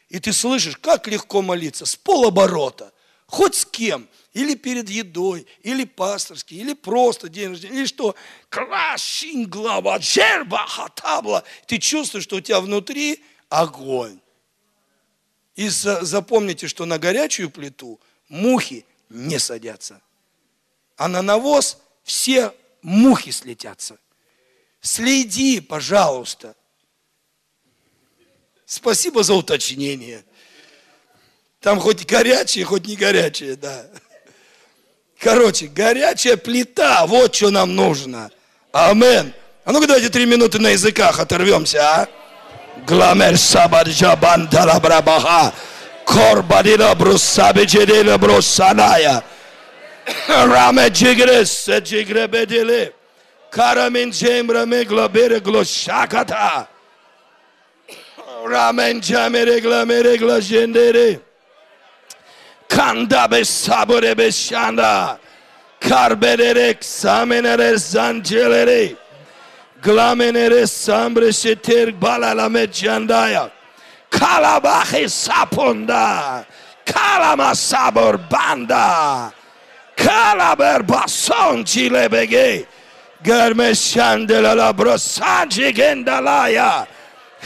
И ты слышишь, как легко молиться, с полоборота, хоть с кем, или перед едой, или пасторский, или просто день рождения, или что, глава, жерба, хатабла. Ты чувствуешь, что у тебя внутри огонь. И запомните, что на горячую плиту мухи не садятся. А на навоз все мухи слетятся. Следи, пожалуйста, Спасибо за уточнение. Там хоть горячее, хоть не горячее, да. Короче, горячая плита, вот что нам нужно. Амен. А ну-ка давайте три минуты на языках оторвемся, а? Гламер сабаджа бандала Korbanina brusabicedina brusanaya. Rame cigres cigrebedili. Karamin cemre migla biriglo şakata. Ramen camerigla merigla jenderi. Kanda be sabure be şanda. Karbererek samenere zanceleri. Glamenere sambre şetir balala mecandaya. Sabor banda. Kalaber bason cilebege. Görme şandela la brosanci gendalaya.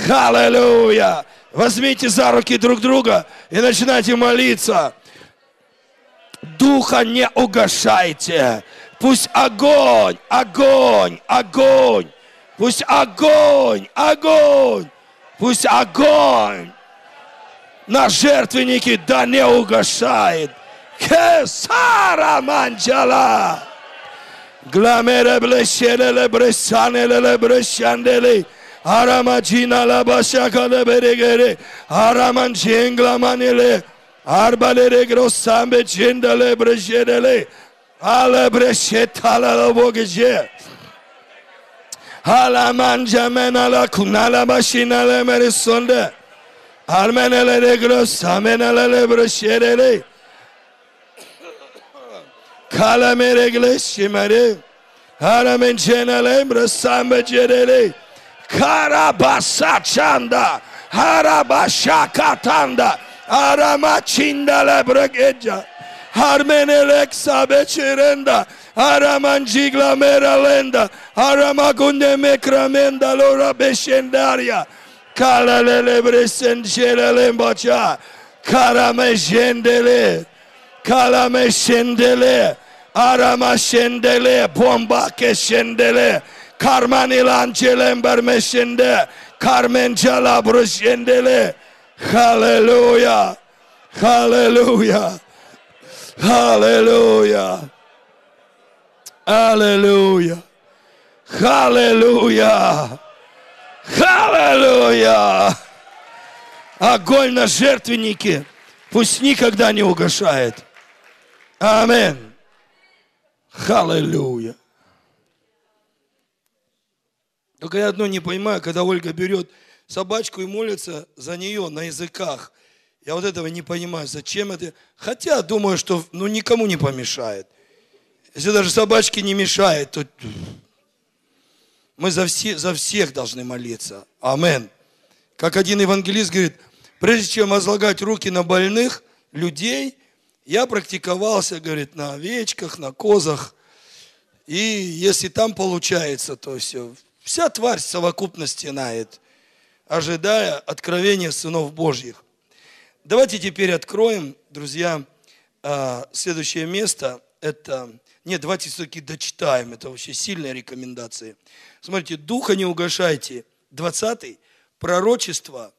Аллилуйя! Возьмите за руки друг друга и начинайте молиться. Духа не угошайте. Пусть огонь, огонь, огонь. Пусть огонь, огонь. Пусть огонь на жертвеннике да не угошает. Кесара манджала. Гламере блещеле бресанеле брещандели. Aramacina la başakale beregere. Araman çenglamanele. Arbalere grossambe çendele breşedele. Ale breşetala la bogece. Alaman cemenala kunala başinale merisonde. Armenelere gros, amenelere brosherere. Kalamere gleşimere. Haramen çenelem brosamba cerere. Karabasa çanda. Harabaşa katanda. Arama çindale bırakıca. Harmenelek sabe çirenda. Araman cigla meralenda. Arama gunde mekramenda lora beşendarya. Kalalele bresen şerelem baça. Karame jendele. Kalame şendele. Arama şendele. Bomba keşendele. Karmanilan çelember meşende. Carmen Chalabro şendele. Hallelujah. Hallelujah. Hallelujah. Hallelujah. Hallelujah. Аллилуйя! Огонь на жертвеннике пусть никогда не угашает. Амин. Аллилуйя. Только я одно не понимаю, когда Ольга берет собачку и молится за нее на языках. Я вот этого не понимаю, зачем это. Хотя думаю, что ну, никому не помешает. Если даже собачке не мешает, то мы за, все, за всех должны молиться. Амен. Как один евангелист говорит, прежде чем возлагать руки на больных людей, я практиковался, говорит, на овечках, на козах. И если там получается, то все. Вся тварь в совокупности нает, ожидая откровения сынов Божьих. Давайте теперь откроем, друзья, а, следующее место. Это нет, давайте все-таки дочитаем. Это вообще сильная рекомендация. Смотрите, духа не угошайте. 20 пророчество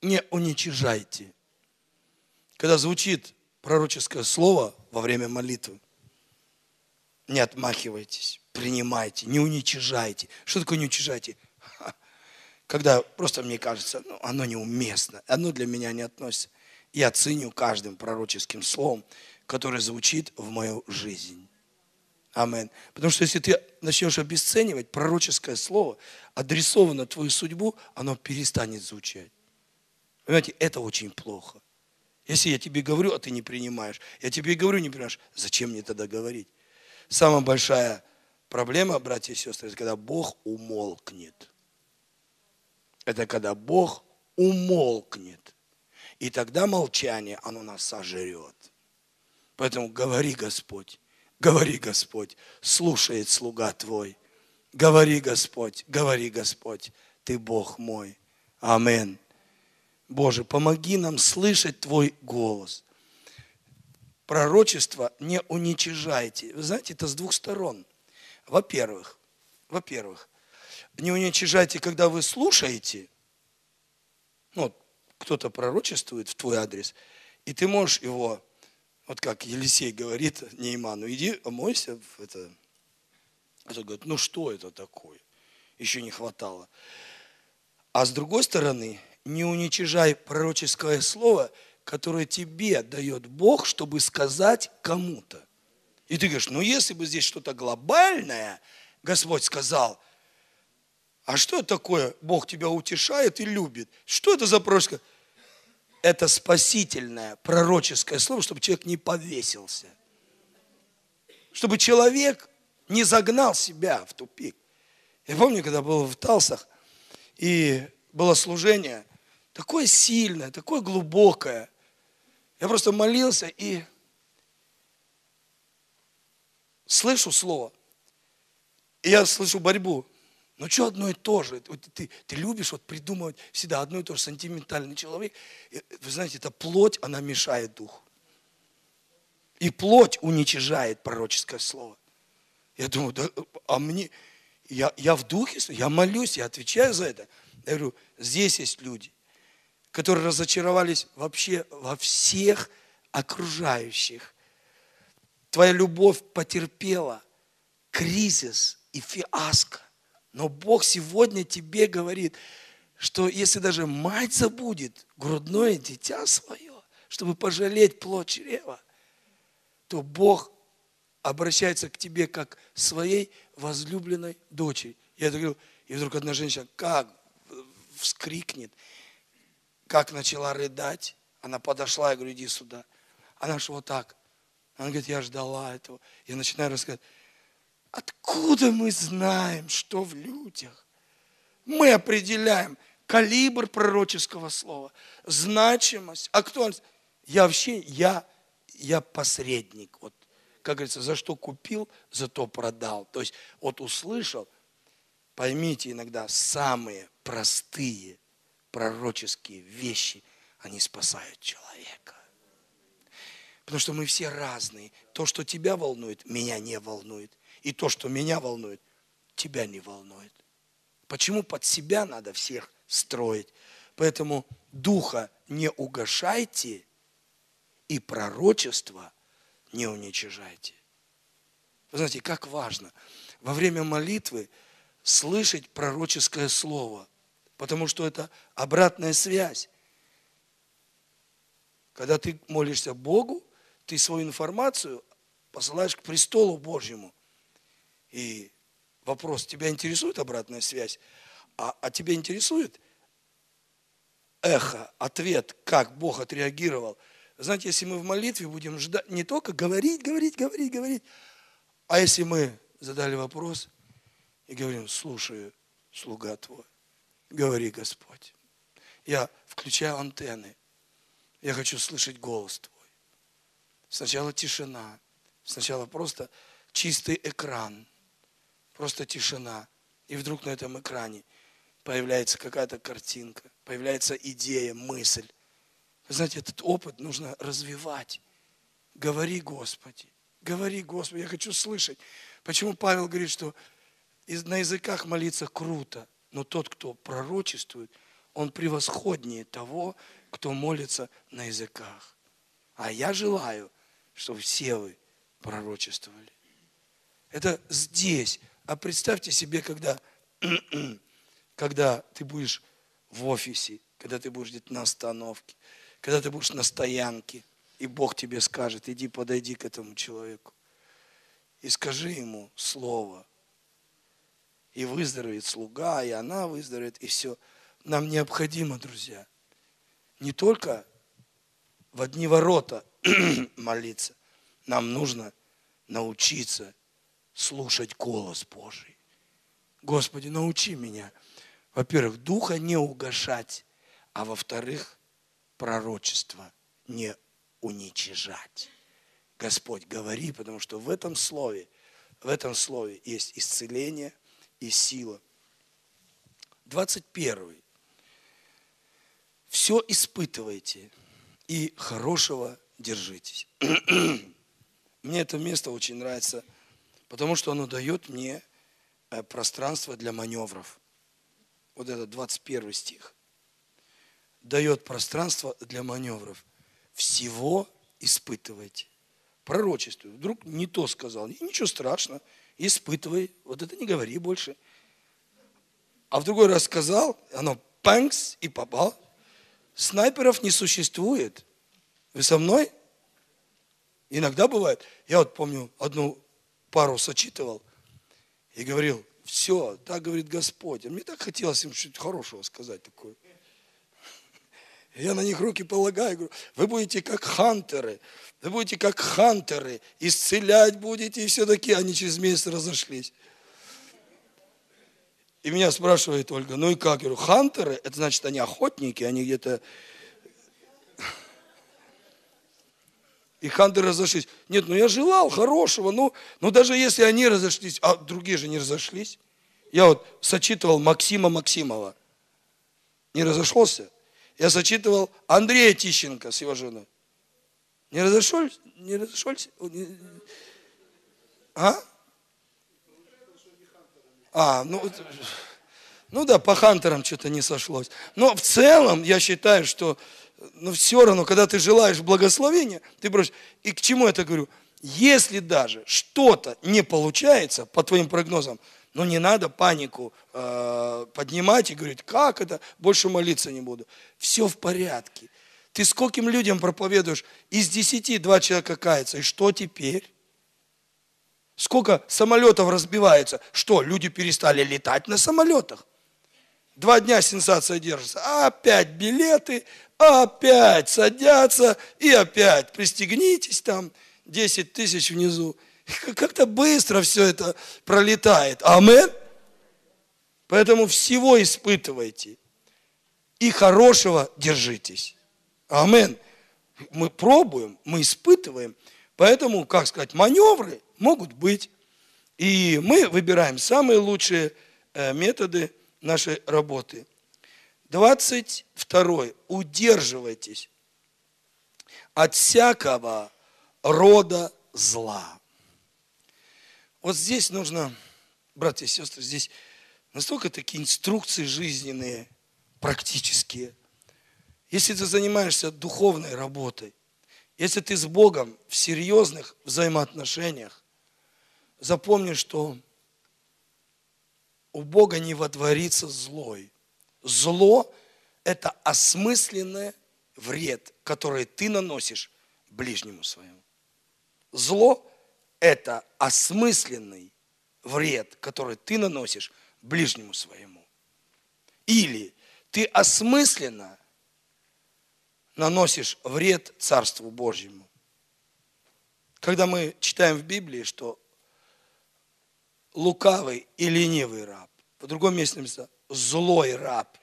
не уничижайте. Когда звучит пророческое слово во время молитвы, не отмахивайтесь, принимайте, не уничижайте. Что такое не уничижайте? Когда просто мне кажется, ну, оно неуместно, оно для меня не относится. Я ценю каждым пророческим словом, который звучит в мою жизнь. Амин. Потому что если ты начнешь обесценивать пророческое слово, адресованное твою судьбу, оно перестанет звучать. Понимаете, это очень плохо. Если я тебе говорю, а ты не принимаешь, я тебе говорю, не принимаешь, зачем мне тогда говорить? Самая большая проблема, братья и сестры, это когда Бог умолкнет. Это когда Бог умолкнет. И тогда молчание, оно нас сожрет. Поэтому говори, Господь, говори, Господь, слушает слуга Твой. Говори, Господь, говори, Господь, Ты Бог мой. Амин. Боже, помоги нам слышать Твой голос. Пророчество не уничижайте. Вы знаете, это с двух сторон. Во-первых, во-первых, не уничижайте, когда вы слушаете, ну, кто-то пророчествует в твой адрес, и ты можешь его вот как Елисей говорит Нейману, иди омойся в это. А говорит, ну что это такое? Еще не хватало. А с другой стороны, не уничижай пророческое слово, которое тебе дает Бог, чтобы сказать кому-то. И ты говоришь, ну если бы здесь что-то глобальное, Господь сказал, а что такое? Бог тебя утешает и любит. Что это за пророческое? Это спасительное, пророческое слово, чтобы человек не повесился. Чтобы человек не загнал себя в тупик. Я помню, когда был в Талсах, и было служение, такое сильное, такое глубокое. Я просто молился и слышу слово. И я слышу борьбу. Ну что одно и то же? Ты, ты любишь вот придумывать всегда одно и то же, сентиментальный человек. Вы знаете, эта плоть, она мешает духу. И плоть уничижает пророческое слово. Я думаю, да, а мне, я, я в духе, я молюсь, я отвечаю за это. Я говорю, здесь есть люди, которые разочаровались вообще во всех окружающих. Твоя любовь потерпела кризис и фиаско. Но Бог сегодня тебе говорит, что если даже мать забудет грудное дитя свое, чтобы пожалеть плод чрева, то Бог обращается к тебе как своей возлюбленной дочери. Я это говорю, и вдруг одна женщина как вскрикнет. как начала рыдать, она подошла, я говорю, иди сюда. Она же вот так. Она говорит, я ждала этого. Я начинаю рассказывать. Откуда мы знаем, что в людях? Мы определяем калибр пророческого слова, значимость, актуальность. Я вообще, я, я посредник. Вот, как говорится, за что купил, за то продал. То есть, вот услышал, поймите иногда, самые простые пророческие вещи, они спасают человека. Потому что мы все разные. То, что тебя волнует, меня не волнует. И то, что меня волнует, тебя не волнует. Почему под себя надо всех строить? Поэтому духа не угошайте и пророчество не уничижайте. Вы знаете, как важно во время молитвы слышать пророческое слово, потому что это обратная связь. Когда ты молишься Богу, ты свою информацию посылаешь к престолу Божьему. И вопрос, тебя интересует обратная связь? А, а тебя интересует эхо, ответ, как Бог отреагировал? Знаете, если мы в молитве будем ждать, не только говорить, говорить, говорить, говорить, а если мы задали вопрос и говорим, слушаю, слуга твой, говори, Господь. Я включаю антенны, я хочу слышать голос твой. Сначала тишина, сначала просто чистый экран – просто тишина. И вдруг на этом экране появляется какая-то картинка, появляется идея, мысль. Вы знаете, этот опыт нужно развивать. Говори, Господи, говори, Господи, я хочу слышать. Почему Павел говорит, что на языках молиться круто, но тот, кто пророчествует, он превосходнее того, кто молится на языках. А я желаю, чтобы все вы пророчествовали. Это здесь а представьте себе, когда, когда ты будешь в офисе, когда ты будешь где-то на остановке, когда ты будешь на стоянке, и Бог тебе скажет, иди подойди к этому человеку и скажи ему слово. И выздоровеет слуга, и она выздоровеет, и все. Нам необходимо, друзья, не только в одни ворота молиться. Нам нужно научиться слушать голос Божий. Господи, научи меня, во-первых, духа не угошать, а во-вторых, пророчество не уничижать. Господь, говори, потому что в этом слове, в этом слове есть исцеление и сила. 21. Все испытывайте и хорошего держитесь. Мне это место очень нравится – Потому что оно дает мне э, пространство для маневров. Вот это 21 стих. Дает пространство для маневров. Всего испытывайте. Пророчествуй. Вдруг не то сказал. Ничего страшного. Испытывай. Вот это не говори больше. А в другой раз сказал, оно панкс и попал. Снайперов не существует. Вы со мной? Иногда бывает. Я вот помню одну пару сочитывал и говорил, все, так говорит Господь. А мне так хотелось им что-то хорошего сказать такое. Я на них руки полагаю, говорю, вы будете как хантеры, вы будете как хантеры, исцелять будете, и все такие, они через месяц разошлись. И меня спрашивает Ольга, ну и как? Я говорю, хантеры, это значит, они охотники, они где-то И ханты разошлись. Нет, ну я желал хорошего, ну, ну даже если они разошлись, а другие же не разошлись. Я вот сочитывал Максима Максимова. Не разошелся? Я сочитывал Андрея Тищенко с его женой. Не разошелся? Не разошелся? А? А, ну, ну да, по хантерам что-то не сошлось. Но в целом я считаю, что но все равно, когда ты желаешь благословения, ты просишь. И к чему это говорю? Если даже что-то не получается по твоим прогнозам, ну не надо панику э, поднимать и говорить, как это, больше молиться не буду. Все в порядке. Ты скольким людям проповедуешь, из десяти два человека каются, и что теперь? Сколько самолетов разбивается? Что, люди перестали летать на самолетах? два дня сенсация держится, опять билеты, опять садятся и опять пристегнитесь там, 10 тысяч внизу. Как-то быстро все это пролетает. Амен. Поэтому всего испытывайте. И хорошего держитесь. Амен. Мы пробуем, мы испытываем. Поэтому, как сказать, маневры могут быть. И мы выбираем самые лучшие э, методы нашей работы. 22. Удерживайтесь от всякого рода зла. Вот здесь нужно, братья и сестры, здесь настолько такие инструкции жизненные, практические. Если ты занимаешься духовной работой, если ты с Богом в серьезных взаимоотношениях, запомни, что у Бога не водворится злой. Зло – это осмысленный вред, который ты наносишь ближнему своему. Зло – это осмысленный вред, который ты наносишь ближнему своему. Или ты осмысленно наносишь вред Царству Божьему. Когда мы читаем в Библии, что лукавый и ленивый раб, в другом месте написано, злой раб,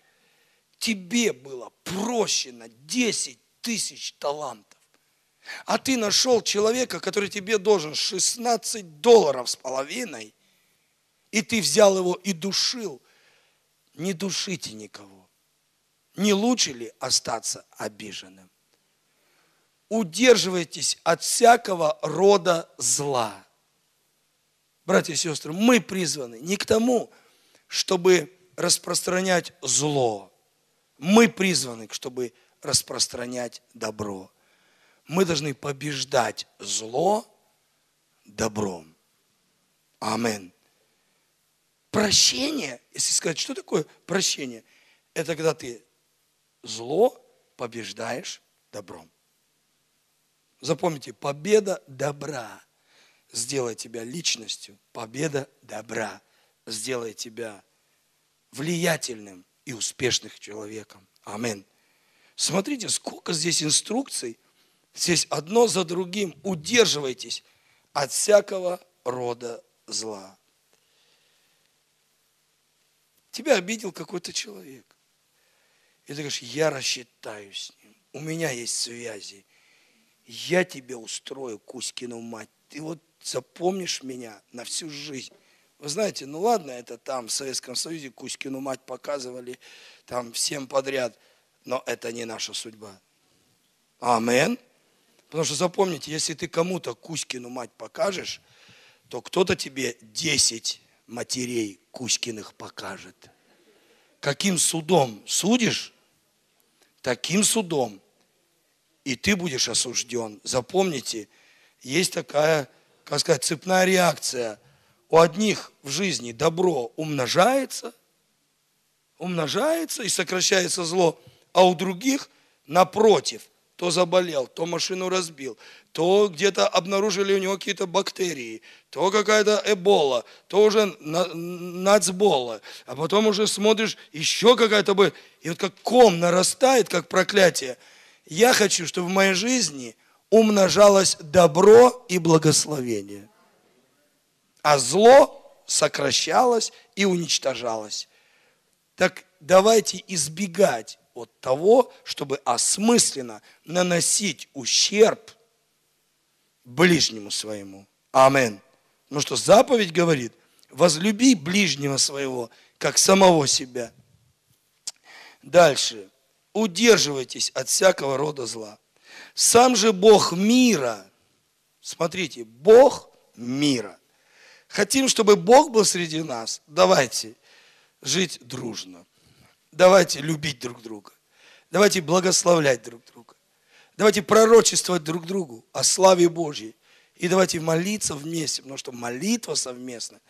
тебе было прощено 10 тысяч талантов. А ты нашел человека, который тебе должен 16 долларов с половиной, и ты взял его и душил. Не душите никого. Не лучше ли остаться обиженным? Удерживайтесь от всякого рода зла. Братья и сестры, мы призваны не к тому, чтобы распространять зло. Мы призваны, чтобы распространять добро. Мы должны побеждать зло добром. Амин. Прощение, если сказать, что такое прощение? Это когда ты зло побеждаешь добром. Запомните, победа добра сделает тебя личностью. Победа добра сделает тебя влиятельным и успешным человеком. Амин. Смотрите, сколько здесь инструкций. Здесь одно за другим. Удерживайтесь от всякого рода зла. Тебя обидел какой-то человек. И ты говоришь, я рассчитаюсь с ним. У меня есть связи. Я тебе устрою Кузькину мать. Ты вот запомнишь меня на всю жизнь. Вы знаете, ну ладно, это там в Советском Союзе Кузькину мать показывали, там всем подряд, но это не наша судьба. Амен. Потому что запомните, если ты кому-то Кузькину мать покажешь, то кто-то тебе 10 матерей Кузькиных покажет. Каким судом судишь, таким судом и ты будешь осужден. Запомните, есть такая, как сказать, цепная реакция. У одних в жизни добро умножается, умножается и сокращается зло, а у других, напротив, то заболел, то машину разбил, то где-то обнаружили у него какие-то бактерии, то какая-то эбола, то уже нацбола, а потом уже смотришь, еще какая-то бы, и вот как ком нарастает, как проклятие. Я хочу, чтобы в моей жизни умножалось добро и благословение, а зло сокращалось и уничтожалось. Так давайте избегать от того, чтобы осмысленно наносить ущерб ближнему своему. Амин. Ну что заповедь говорит, возлюби ближнего своего, как самого себя. Дальше. Удерживайтесь от всякого рода зла. Сам же Бог мира, смотрите, Бог мира. Хотим, чтобы Бог был среди нас, давайте жить дружно. Давайте любить друг друга. Давайте благословлять друг друга. Давайте пророчествовать друг другу о славе Божьей. И давайте молиться вместе, потому что молитва совместная,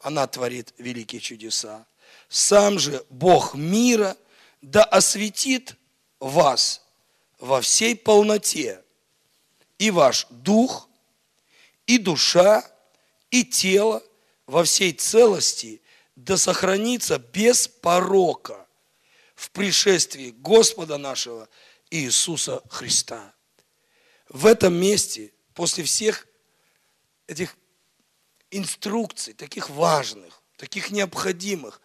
она творит великие чудеса. Сам же Бог мира да осветит вас во всей полноте, и ваш дух, и душа, и тело во всей целости да сохранится без порока – в пришествии Господа нашего Иисуса Христа. В этом месте, после всех этих инструкций, таких важных, таких необходимых,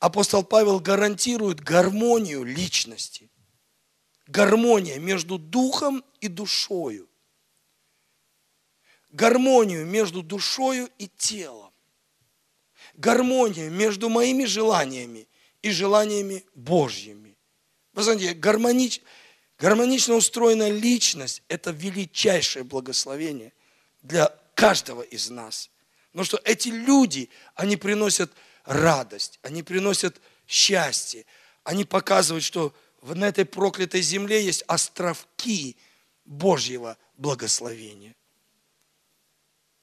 апостол Павел гарантирует гармонию личности. Гармония между духом и душою. Гармонию между душою и телом. Гармонию между моими желаниями и желаниями Божьими. Вы знаете, гармонич, гармонично устроенная личность – это величайшее благословение для каждого из нас. Потому что эти люди, они приносят радость, они приносят счастье, они показывают, что на этой проклятой земле есть островки Божьего благословения.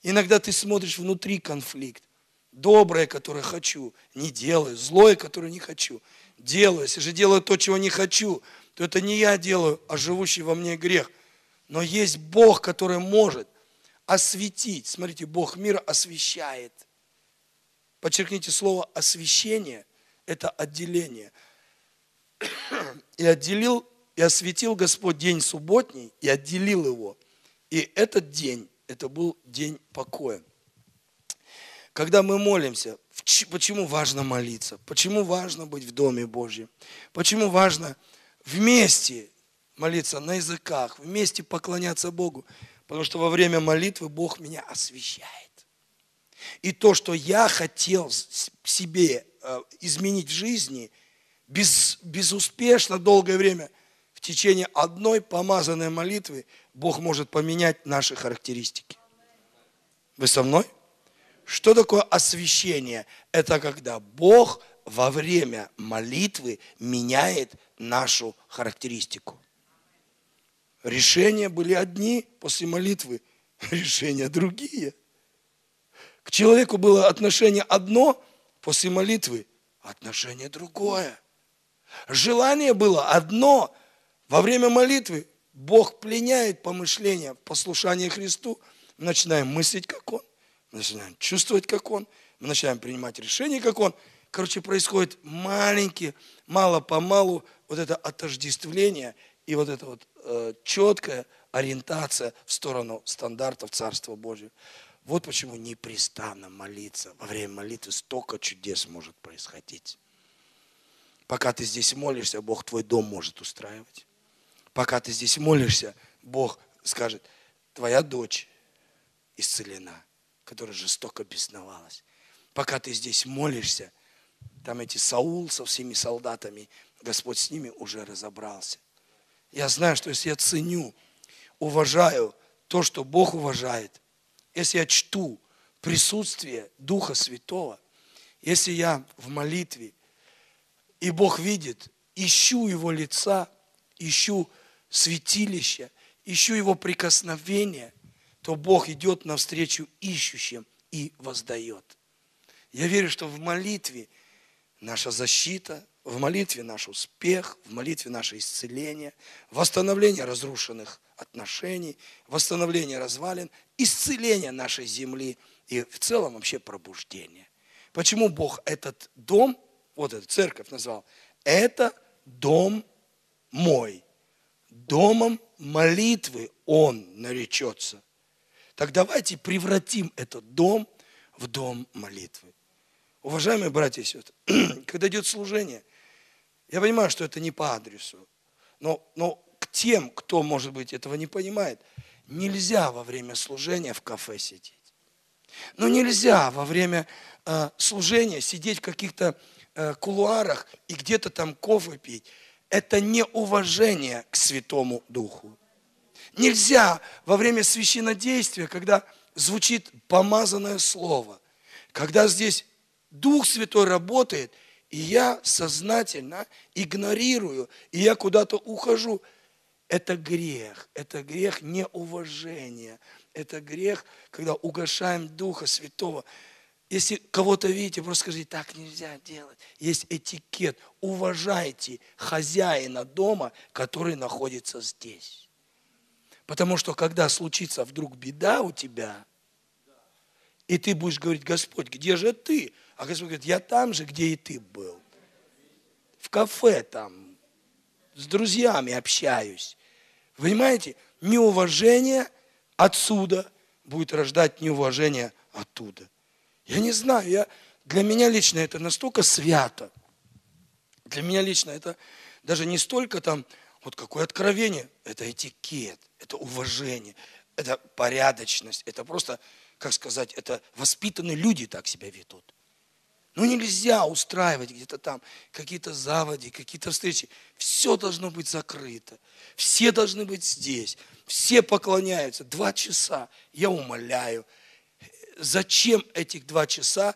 Иногда ты смотришь внутри конфликт. Доброе, которое хочу, не делаю. Злое, которое не хочу, делаю. Если же делаю то, чего не хочу, то это не я делаю, а живущий во мне грех. Но есть Бог, который может осветить. Смотрите, Бог мира освещает. Подчеркните слово освещение – это отделение. И отделил, и осветил Господь день субботний, и отделил его. И этот день, это был день покоя. Когда мы молимся, почему важно молиться? Почему важно быть в Доме Божьем? Почему важно вместе молиться на языках, вместе поклоняться Богу? Потому что во время молитвы Бог меня освещает. И то, что я хотел себе э, изменить в жизни, без, безуспешно долгое время, в течение одной помазанной молитвы Бог может поменять наши характеристики. Вы со мной? Что такое освящение? Это когда Бог во время молитвы меняет нашу характеристику. Решения были одни после молитвы, решения другие. К человеку было отношение одно, после молитвы отношение другое. Желание было одно, во время молитвы Бог пленяет помышления, послушание Христу. Мы начинаем мыслить, как Он, мы начинаем чувствовать, как Он, мы начинаем принимать решения, как Он. Короче, происходит маленькие, мало-помалу вот это отождествление и вот это вот э, четкая ориентация в сторону стандартов Царства Божьего. Вот почему непрестанно молиться. Во время молитвы столько чудес может происходить. Пока ты здесь молишься, Бог твой дом может устраивать. Пока ты здесь молишься, Бог скажет, твоя дочь исцелена, которая жестоко бесновалась. Пока ты здесь молишься, там эти Саул со всеми солдатами, Господь с ними уже разобрался. Я знаю, что если я ценю, уважаю то, что Бог уважает, если я чту присутствие Духа Святого, если я в молитве, и Бог видит, ищу Его лица, ищу святилище, ищу Его прикосновения, то Бог идет навстречу ищущим и воздает. Я верю, что в молитве наша защита, в молитве наш успех, в молитве наше исцеление, восстановление разрушенных отношений, восстановление развалин, исцеление нашей земли и в целом вообще пробуждение. Почему Бог этот дом, вот эту церковь назвал, это дом мой. Домом молитвы он наречется. Так давайте превратим этот дом в дом молитвы. Уважаемые братья и сестры, когда идет служение, я понимаю, что это не по адресу, но, но к тем, кто, может быть, этого не понимает, нельзя во время служения в кафе сидеть. Но нельзя во время э, служения сидеть в каких-то э, кулуарах и где-то там кофе пить. Это не уважение к Святому Духу. Нельзя во время священнодействия, когда звучит помазанное слово, когда здесь Дух Святой работает, и я сознательно игнорирую, и я куда-то ухожу. Это грех, это грех неуважения, это грех, когда угошаем Духа Святого. Если кого-то видите, просто скажите, так нельзя делать. Есть этикет. Уважайте хозяина дома, который находится здесь. Потому что когда случится вдруг беда у тебя, и ты будешь говорить, Господь, где же ты? А Господь говорит, я там же, где и ты был. в кафе там, с друзьями общаюсь. Понимаете? Неуважение отсюда будет рождать неуважение оттуда. Я не знаю, я, для меня лично это настолько свято. Для меня лично это даже не столько там, вот какое откровение, это этикет, это уважение, это порядочность, это просто, как сказать, это воспитанные люди так себя ведут. Ну нельзя устраивать где-то там какие-то заводи, какие-то встречи. Все должно быть закрыто. Все должны быть здесь. Все поклоняются. Два часа. Я умоляю. Зачем этих два часа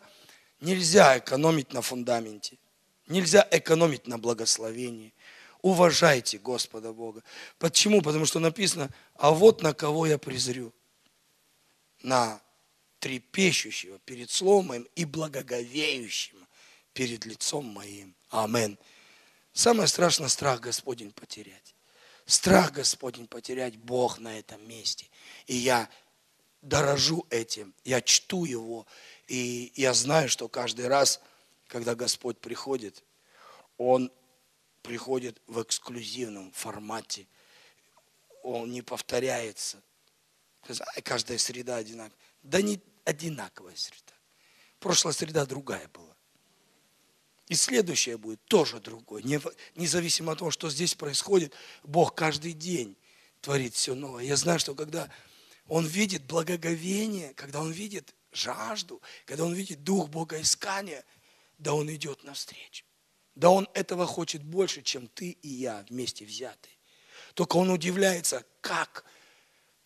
нельзя экономить на фундаменте? Нельзя экономить на благословении. Уважайте Господа Бога. Почему? Потому что написано, а вот на кого я презрю. На трепещущего перед Словом Моим и благоговеющим перед лицом Моим. Амин. Самое страшное – страх Господень потерять. Страх Господень потерять Бог на этом месте. И я дорожу этим, я чту Его. И я знаю, что каждый раз, когда Господь приходит, Он приходит в эксклюзивном формате. Он не повторяется. Каждая среда одинаковая. Да не, одинаковая среда. Прошлая среда другая была. И следующая будет тоже другой. Независимо от того, что здесь происходит, Бог каждый день творит все новое. Я знаю, что когда Он видит благоговение, когда Он видит жажду, когда Он видит дух Бога искания, да Он идет навстречу. Да Он этого хочет больше, чем ты и я вместе взятые. Только Он удивляется, как,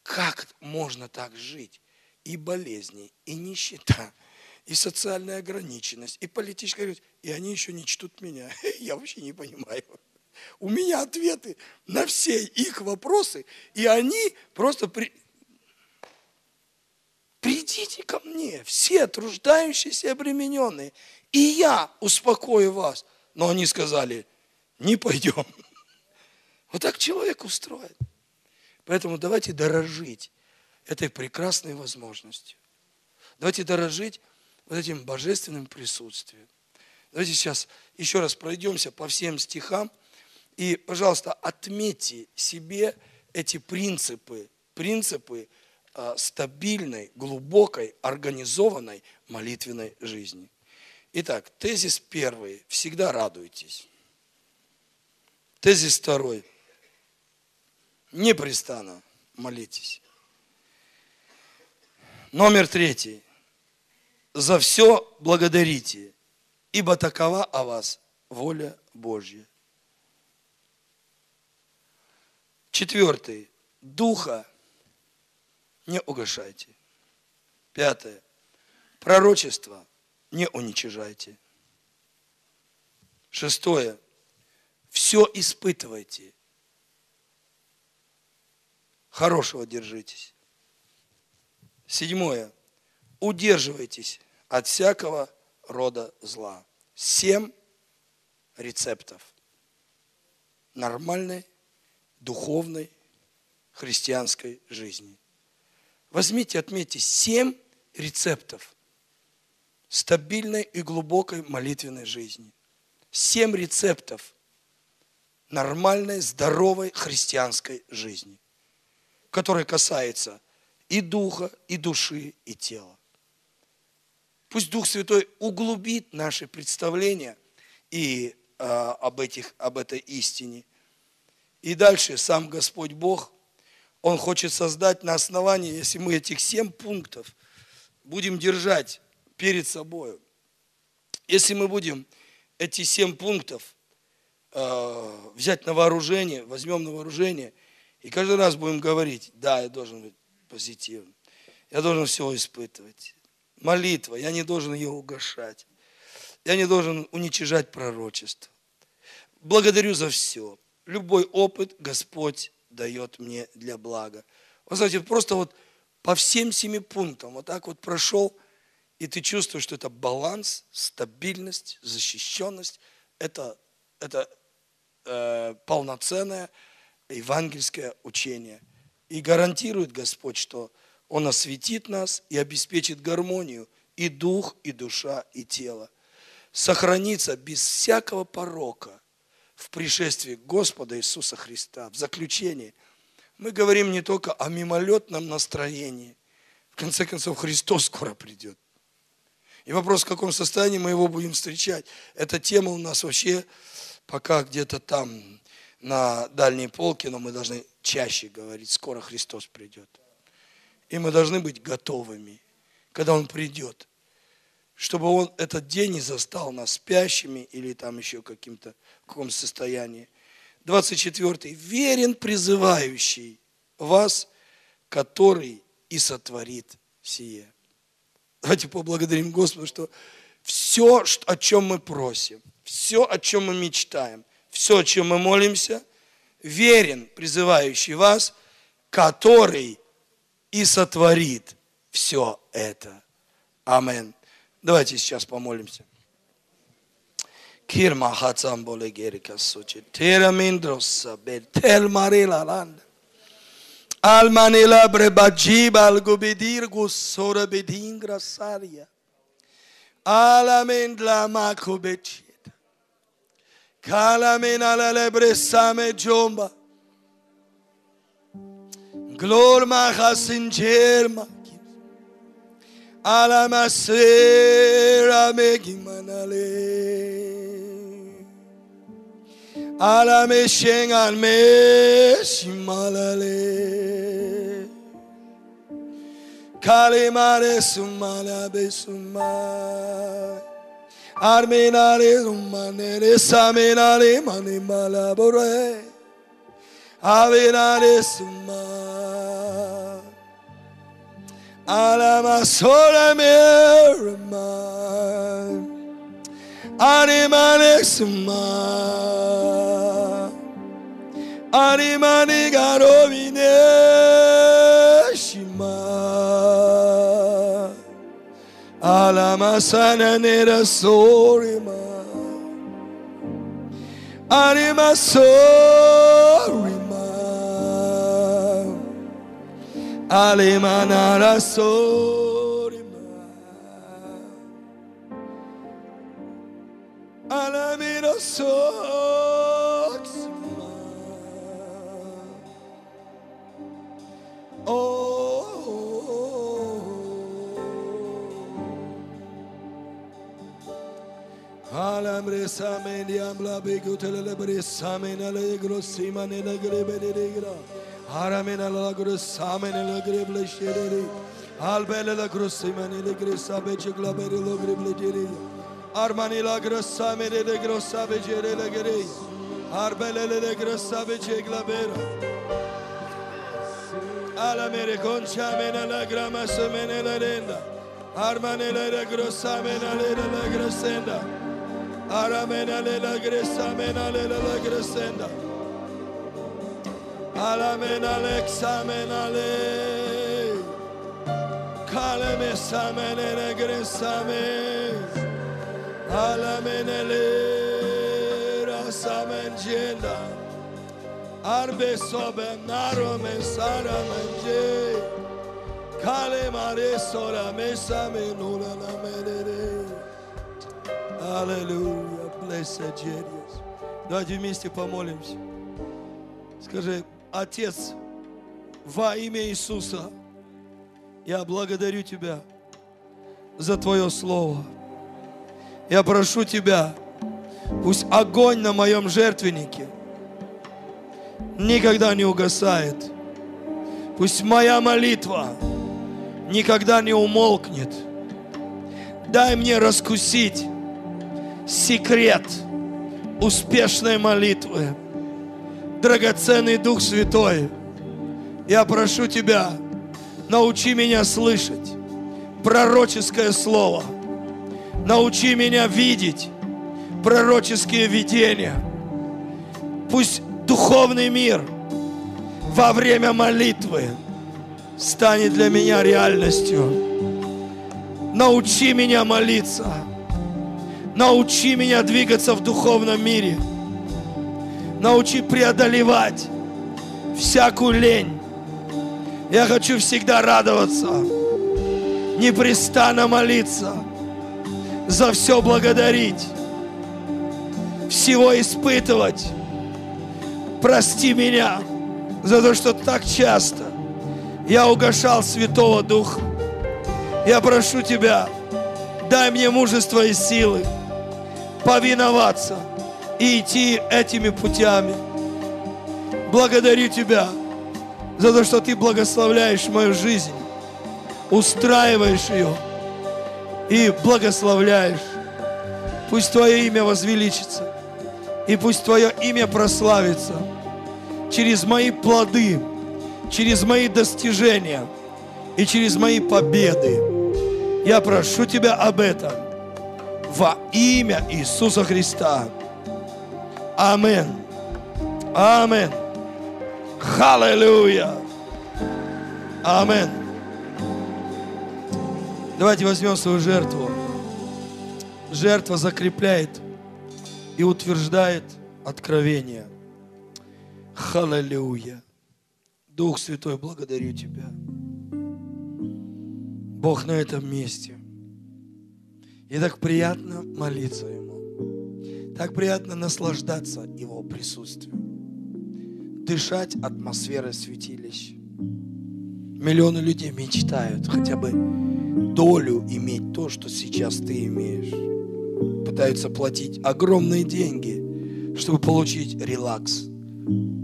как можно так жить и болезни, и нищета, и социальная ограниченность, и политическая и они еще не чтут меня. Я вообще не понимаю. У меня ответы на все их вопросы, и они просто при... Придите ко мне, все труждающиеся и обремененные, и я успокою вас. Но они сказали, не пойдем. Вот так человек устроен. Поэтому давайте дорожить этой прекрасной возможностью. Давайте дорожить вот этим божественным присутствием. Давайте сейчас еще раз пройдемся по всем стихам. И, пожалуйста, отметьте себе эти принципы, принципы стабильной, глубокой, организованной молитвенной жизни. Итак, тезис первый. Всегда радуйтесь. Тезис второй. Непрестанно молитесь. Номер третий. За все благодарите, ибо такова о вас воля Божья. Четвертый. Духа не угошайте. Пятое. Пророчество не уничижайте. Шестое. Все испытывайте. Хорошего держитесь. Седьмое. Удерживайтесь от всякого рода зла. Семь рецептов нормальной, духовной, христианской жизни. Возьмите, отметьте семь рецептов стабильной и глубокой молитвенной жизни. Семь рецептов нормальной, здоровой христианской жизни, которые касаются и духа, и души, и тела. Пусть Дух Святой углубит наши представления и э, об, этих, об этой истине. И дальше сам Господь Бог, Он хочет создать на основании, если мы этих семь пунктов будем держать перед собой, если мы будем эти семь пунктов э, взять на вооружение, возьмем на вооружение, и каждый раз будем говорить, да, я должен быть позитивным. Я должен все испытывать. Молитва, я не должен ее угошать. Я не должен уничижать пророчество. Благодарю за все. Любой опыт Господь дает мне для блага. Вы знаете, просто вот по всем семи пунктам вот так вот прошел, и ты чувствуешь, что это баланс, стабильность, защищенность. Это, это э, полноценное евангельское учение – и гарантирует Господь, что Он осветит нас и обеспечит гармонию и дух, и душа, и тело. Сохранится без всякого порока в пришествии Господа Иисуса Христа. В заключение мы говорим не только о мимолетном настроении. В конце концов, Христос скоро придет. И вопрос, в каком состоянии мы его будем встречать. Эта тема у нас вообще пока где-то там на дальней полке, но мы должны чаще говорить, скоро Христос придет. И мы должны быть готовыми, когда Он придет, чтобы Он этот день не застал нас спящими или там еще каким-то в каком состоянии. 24. Верен призывающий вас, который и сотворит сие. Давайте поблагодарим Господа, что все, о чем мы просим, все, о чем мы мечтаем, все, о чем мы молимся, верен призывающий вас, который и сотворит все это. Амин. Давайте сейчас помолимся. Кирма хацам боле герика сучи. Тера миндроса бер тел марила ланда. Almanela brebajiba algubedir gusora bedingra saria. Alamendla makobechit. Kalamena la lebresame jomba. Glorma hasinjerma. Alamasera megimanale. Alamesheng alme shimalale. Kalimare sumala besuma. Armenare sumanere samenare manimalabore. Avenare sumala. Alamasora miraman. Arimanesma. Arimani garovine shima. Alamasana nera sorima. Arimasorima. Alemanara sorima. Alamira sotima. Oh. Alamre samen diabla begutelele bre samen ale grosima ne grebele gra. Aramena la guru samene la greble shereri. Albele la guru simene la gre sabeje glabere la greble geri. Armani la gru samene la gru sabeje la gere. Arbele la gru sabeje glabere. Ala mere concha mena la grama semene la renda. armani la la gru samene la la grusenda, Aramena la la gru samene la la gresenda. Ala mena le examena le. Kale me samene le grossa mena. Alamenele rasamengenda Arbe sobe naro mensara menge Kale mare sora mesa menula la merere Аллилуйя, blessed Jesus. Давайте вместе помолимся. Скажи, Отец, во имя Иисуса, я благодарю Тебя за Твое Слово. Я прошу Тебя, пусть огонь на моем жертвеннике никогда не угасает. Пусть моя молитва никогда не умолкнет. Дай мне раскусить секрет успешной молитвы. Драгоценный Дух Святой, я прошу Тебя, научи меня слышать пророческое слово – Научи меня видеть пророческие видения. Пусть духовный мир во время молитвы станет для меня реальностью. Научи меня молиться. Научи меня двигаться в духовном мире. Научи преодолевать всякую лень. Я хочу всегда радоваться, непрестанно молиться – за все благодарить, всего испытывать. Прости меня за то, что так часто я угошал Святого Духа. Я прошу Тебя, дай мне мужество и силы повиноваться и идти этими путями. Благодарю Тебя за то, что Ты благословляешь мою жизнь, устраиваешь ее и благословляешь. Пусть Твое имя возвеличится, и пусть Твое имя прославится через мои плоды, через мои достижения и через мои победы. Я прошу Тебя об этом во имя Иисуса Христа. Амин. Амин. Халилуя. Амин. Давайте возьмем свою жертву. Жертва закрепляет и утверждает откровение. Халилуя. Дух Святой, благодарю Тебя. Бог на этом месте. И так приятно молиться Ему. Так приятно наслаждаться Его присутствием. Дышать атмосферой святилища. Миллионы людей мечтают хотя бы долю иметь то, что сейчас ты имеешь. Пытаются платить огромные деньги, чтобы получить релакс,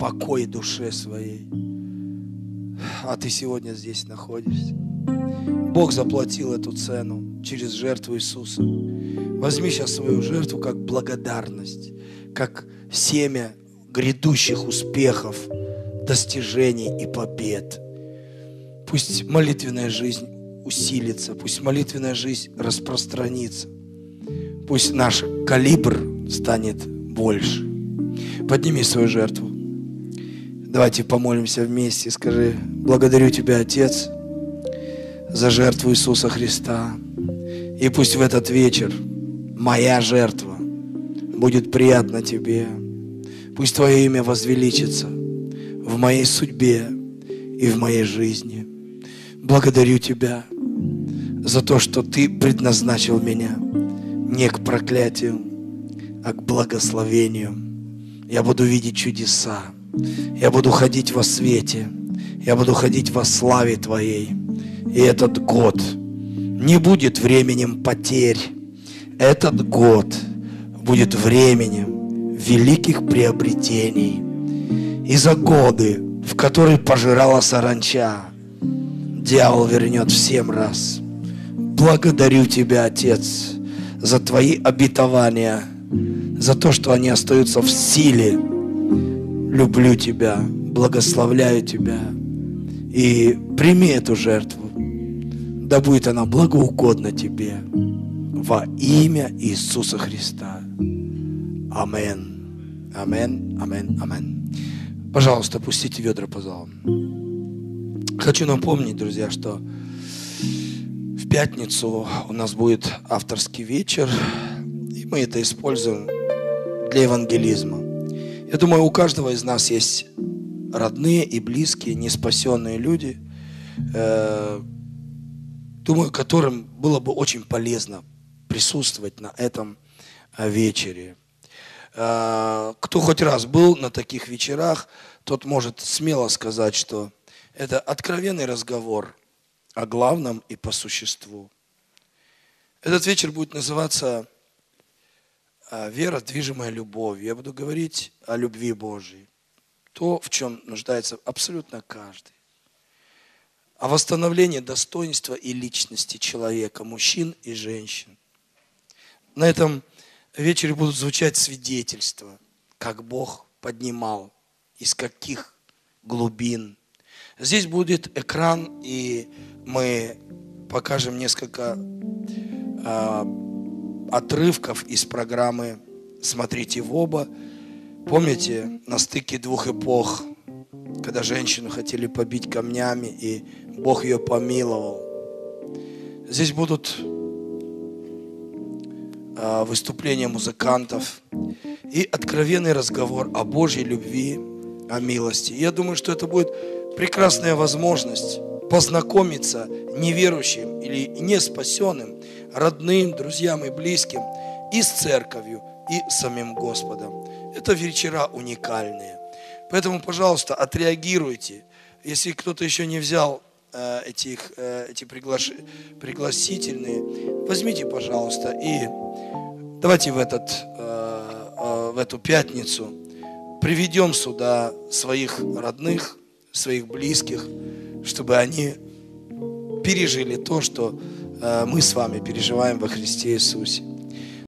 покой душе своей. А ты сегодня здесь находишься. Бог заплатил эту цену через жертву Иисуса. Возьми сейчас свою жертву как благодарность, как семя грядущих успехов, достижений и побед. Пусть молитвенная жизнь усилится, пусть молитвенная жизнь распространится, пусть наш калибр станет больше. Подними свою жертву. Давайте помолимся вместе. Скажи, благодарю Тебя, Отец, за жертву Иисуса Христа. И пусть в этот вечер моя жертва будет приятна Тебе. Пусть Твое имя возвеличится в моей судьбе и в моей жизни. Благодарю Тебя за то, что Ты предназначил меня не к проклятию, а к благословению. Я буду видеть чудеса. Я буду ходить во свете. Я буду ходить во славе Твоей. И этот год не будет временем потерь. Этот год будет временем великих приобретений. И за годы, в которые пожирала саранча, дьявол вернет в семь раз. Благодарю Тебя, Отец, за Твои обетования, за то, что они остаются в силе. Люблю Тебя, благословляю Тебя. И прими эту жертву. Да будет она благоугодна Тебе. Во имя Иисуса Христа. Амин. Амин, амин, амин. Пожалуйста, пустите ведра по залу. Хочу напомнить, друзья, что в пятницу у нас будет авторский вечер, и мы это используем для евангелизма. Я думаю, у каждого из нас есть родные и близкие, неспасенные люди, э, думаю, которым было бы очень полезно присутствовать на этом э, вечере. Э, кто хоть раз был на таких вечерах, тот может смело сказать, что это откровенный разговор о главном и по существу. Этот вечер будет называться а, «Вера, движимая любовью». Я буду говорить о любви Божьей. То, в чем нуждается абсолютно каждый. О восстановлении достоинства и личности человека, мужчин и женщин. На этом вечере будут звучать свидетельства, как Бог поднимал, из каких глубин – Здесь будет экран, и мы покажем несколько э, отрывков из программы «Смотрите в оба». Помните, на стыке двух эпох, когда женщину хотели побить камнями, и Бог ее помиловал. Здесь будут э, выступления музыкантов и откровенный разговор о Божьей любви, о милости. Я думаю, что это будет прекрасная возможность познакомиться неверующим или не спасенным, родным, друзьям и близким и с церковью, и самим Господом. Это вечера уникальные. Поэтому, пожалуйста, отреагируйте. Если кто-то еще не взял э, этих, э, эти приглаш... пригласительные, возьмите, пожалуйста, и давайте в, этот, э, э, в эту пятницу приведем сюда своих родных, своих близких, чтобы они пережили то, что э, мы с вами переживаем во Христе Иисусе.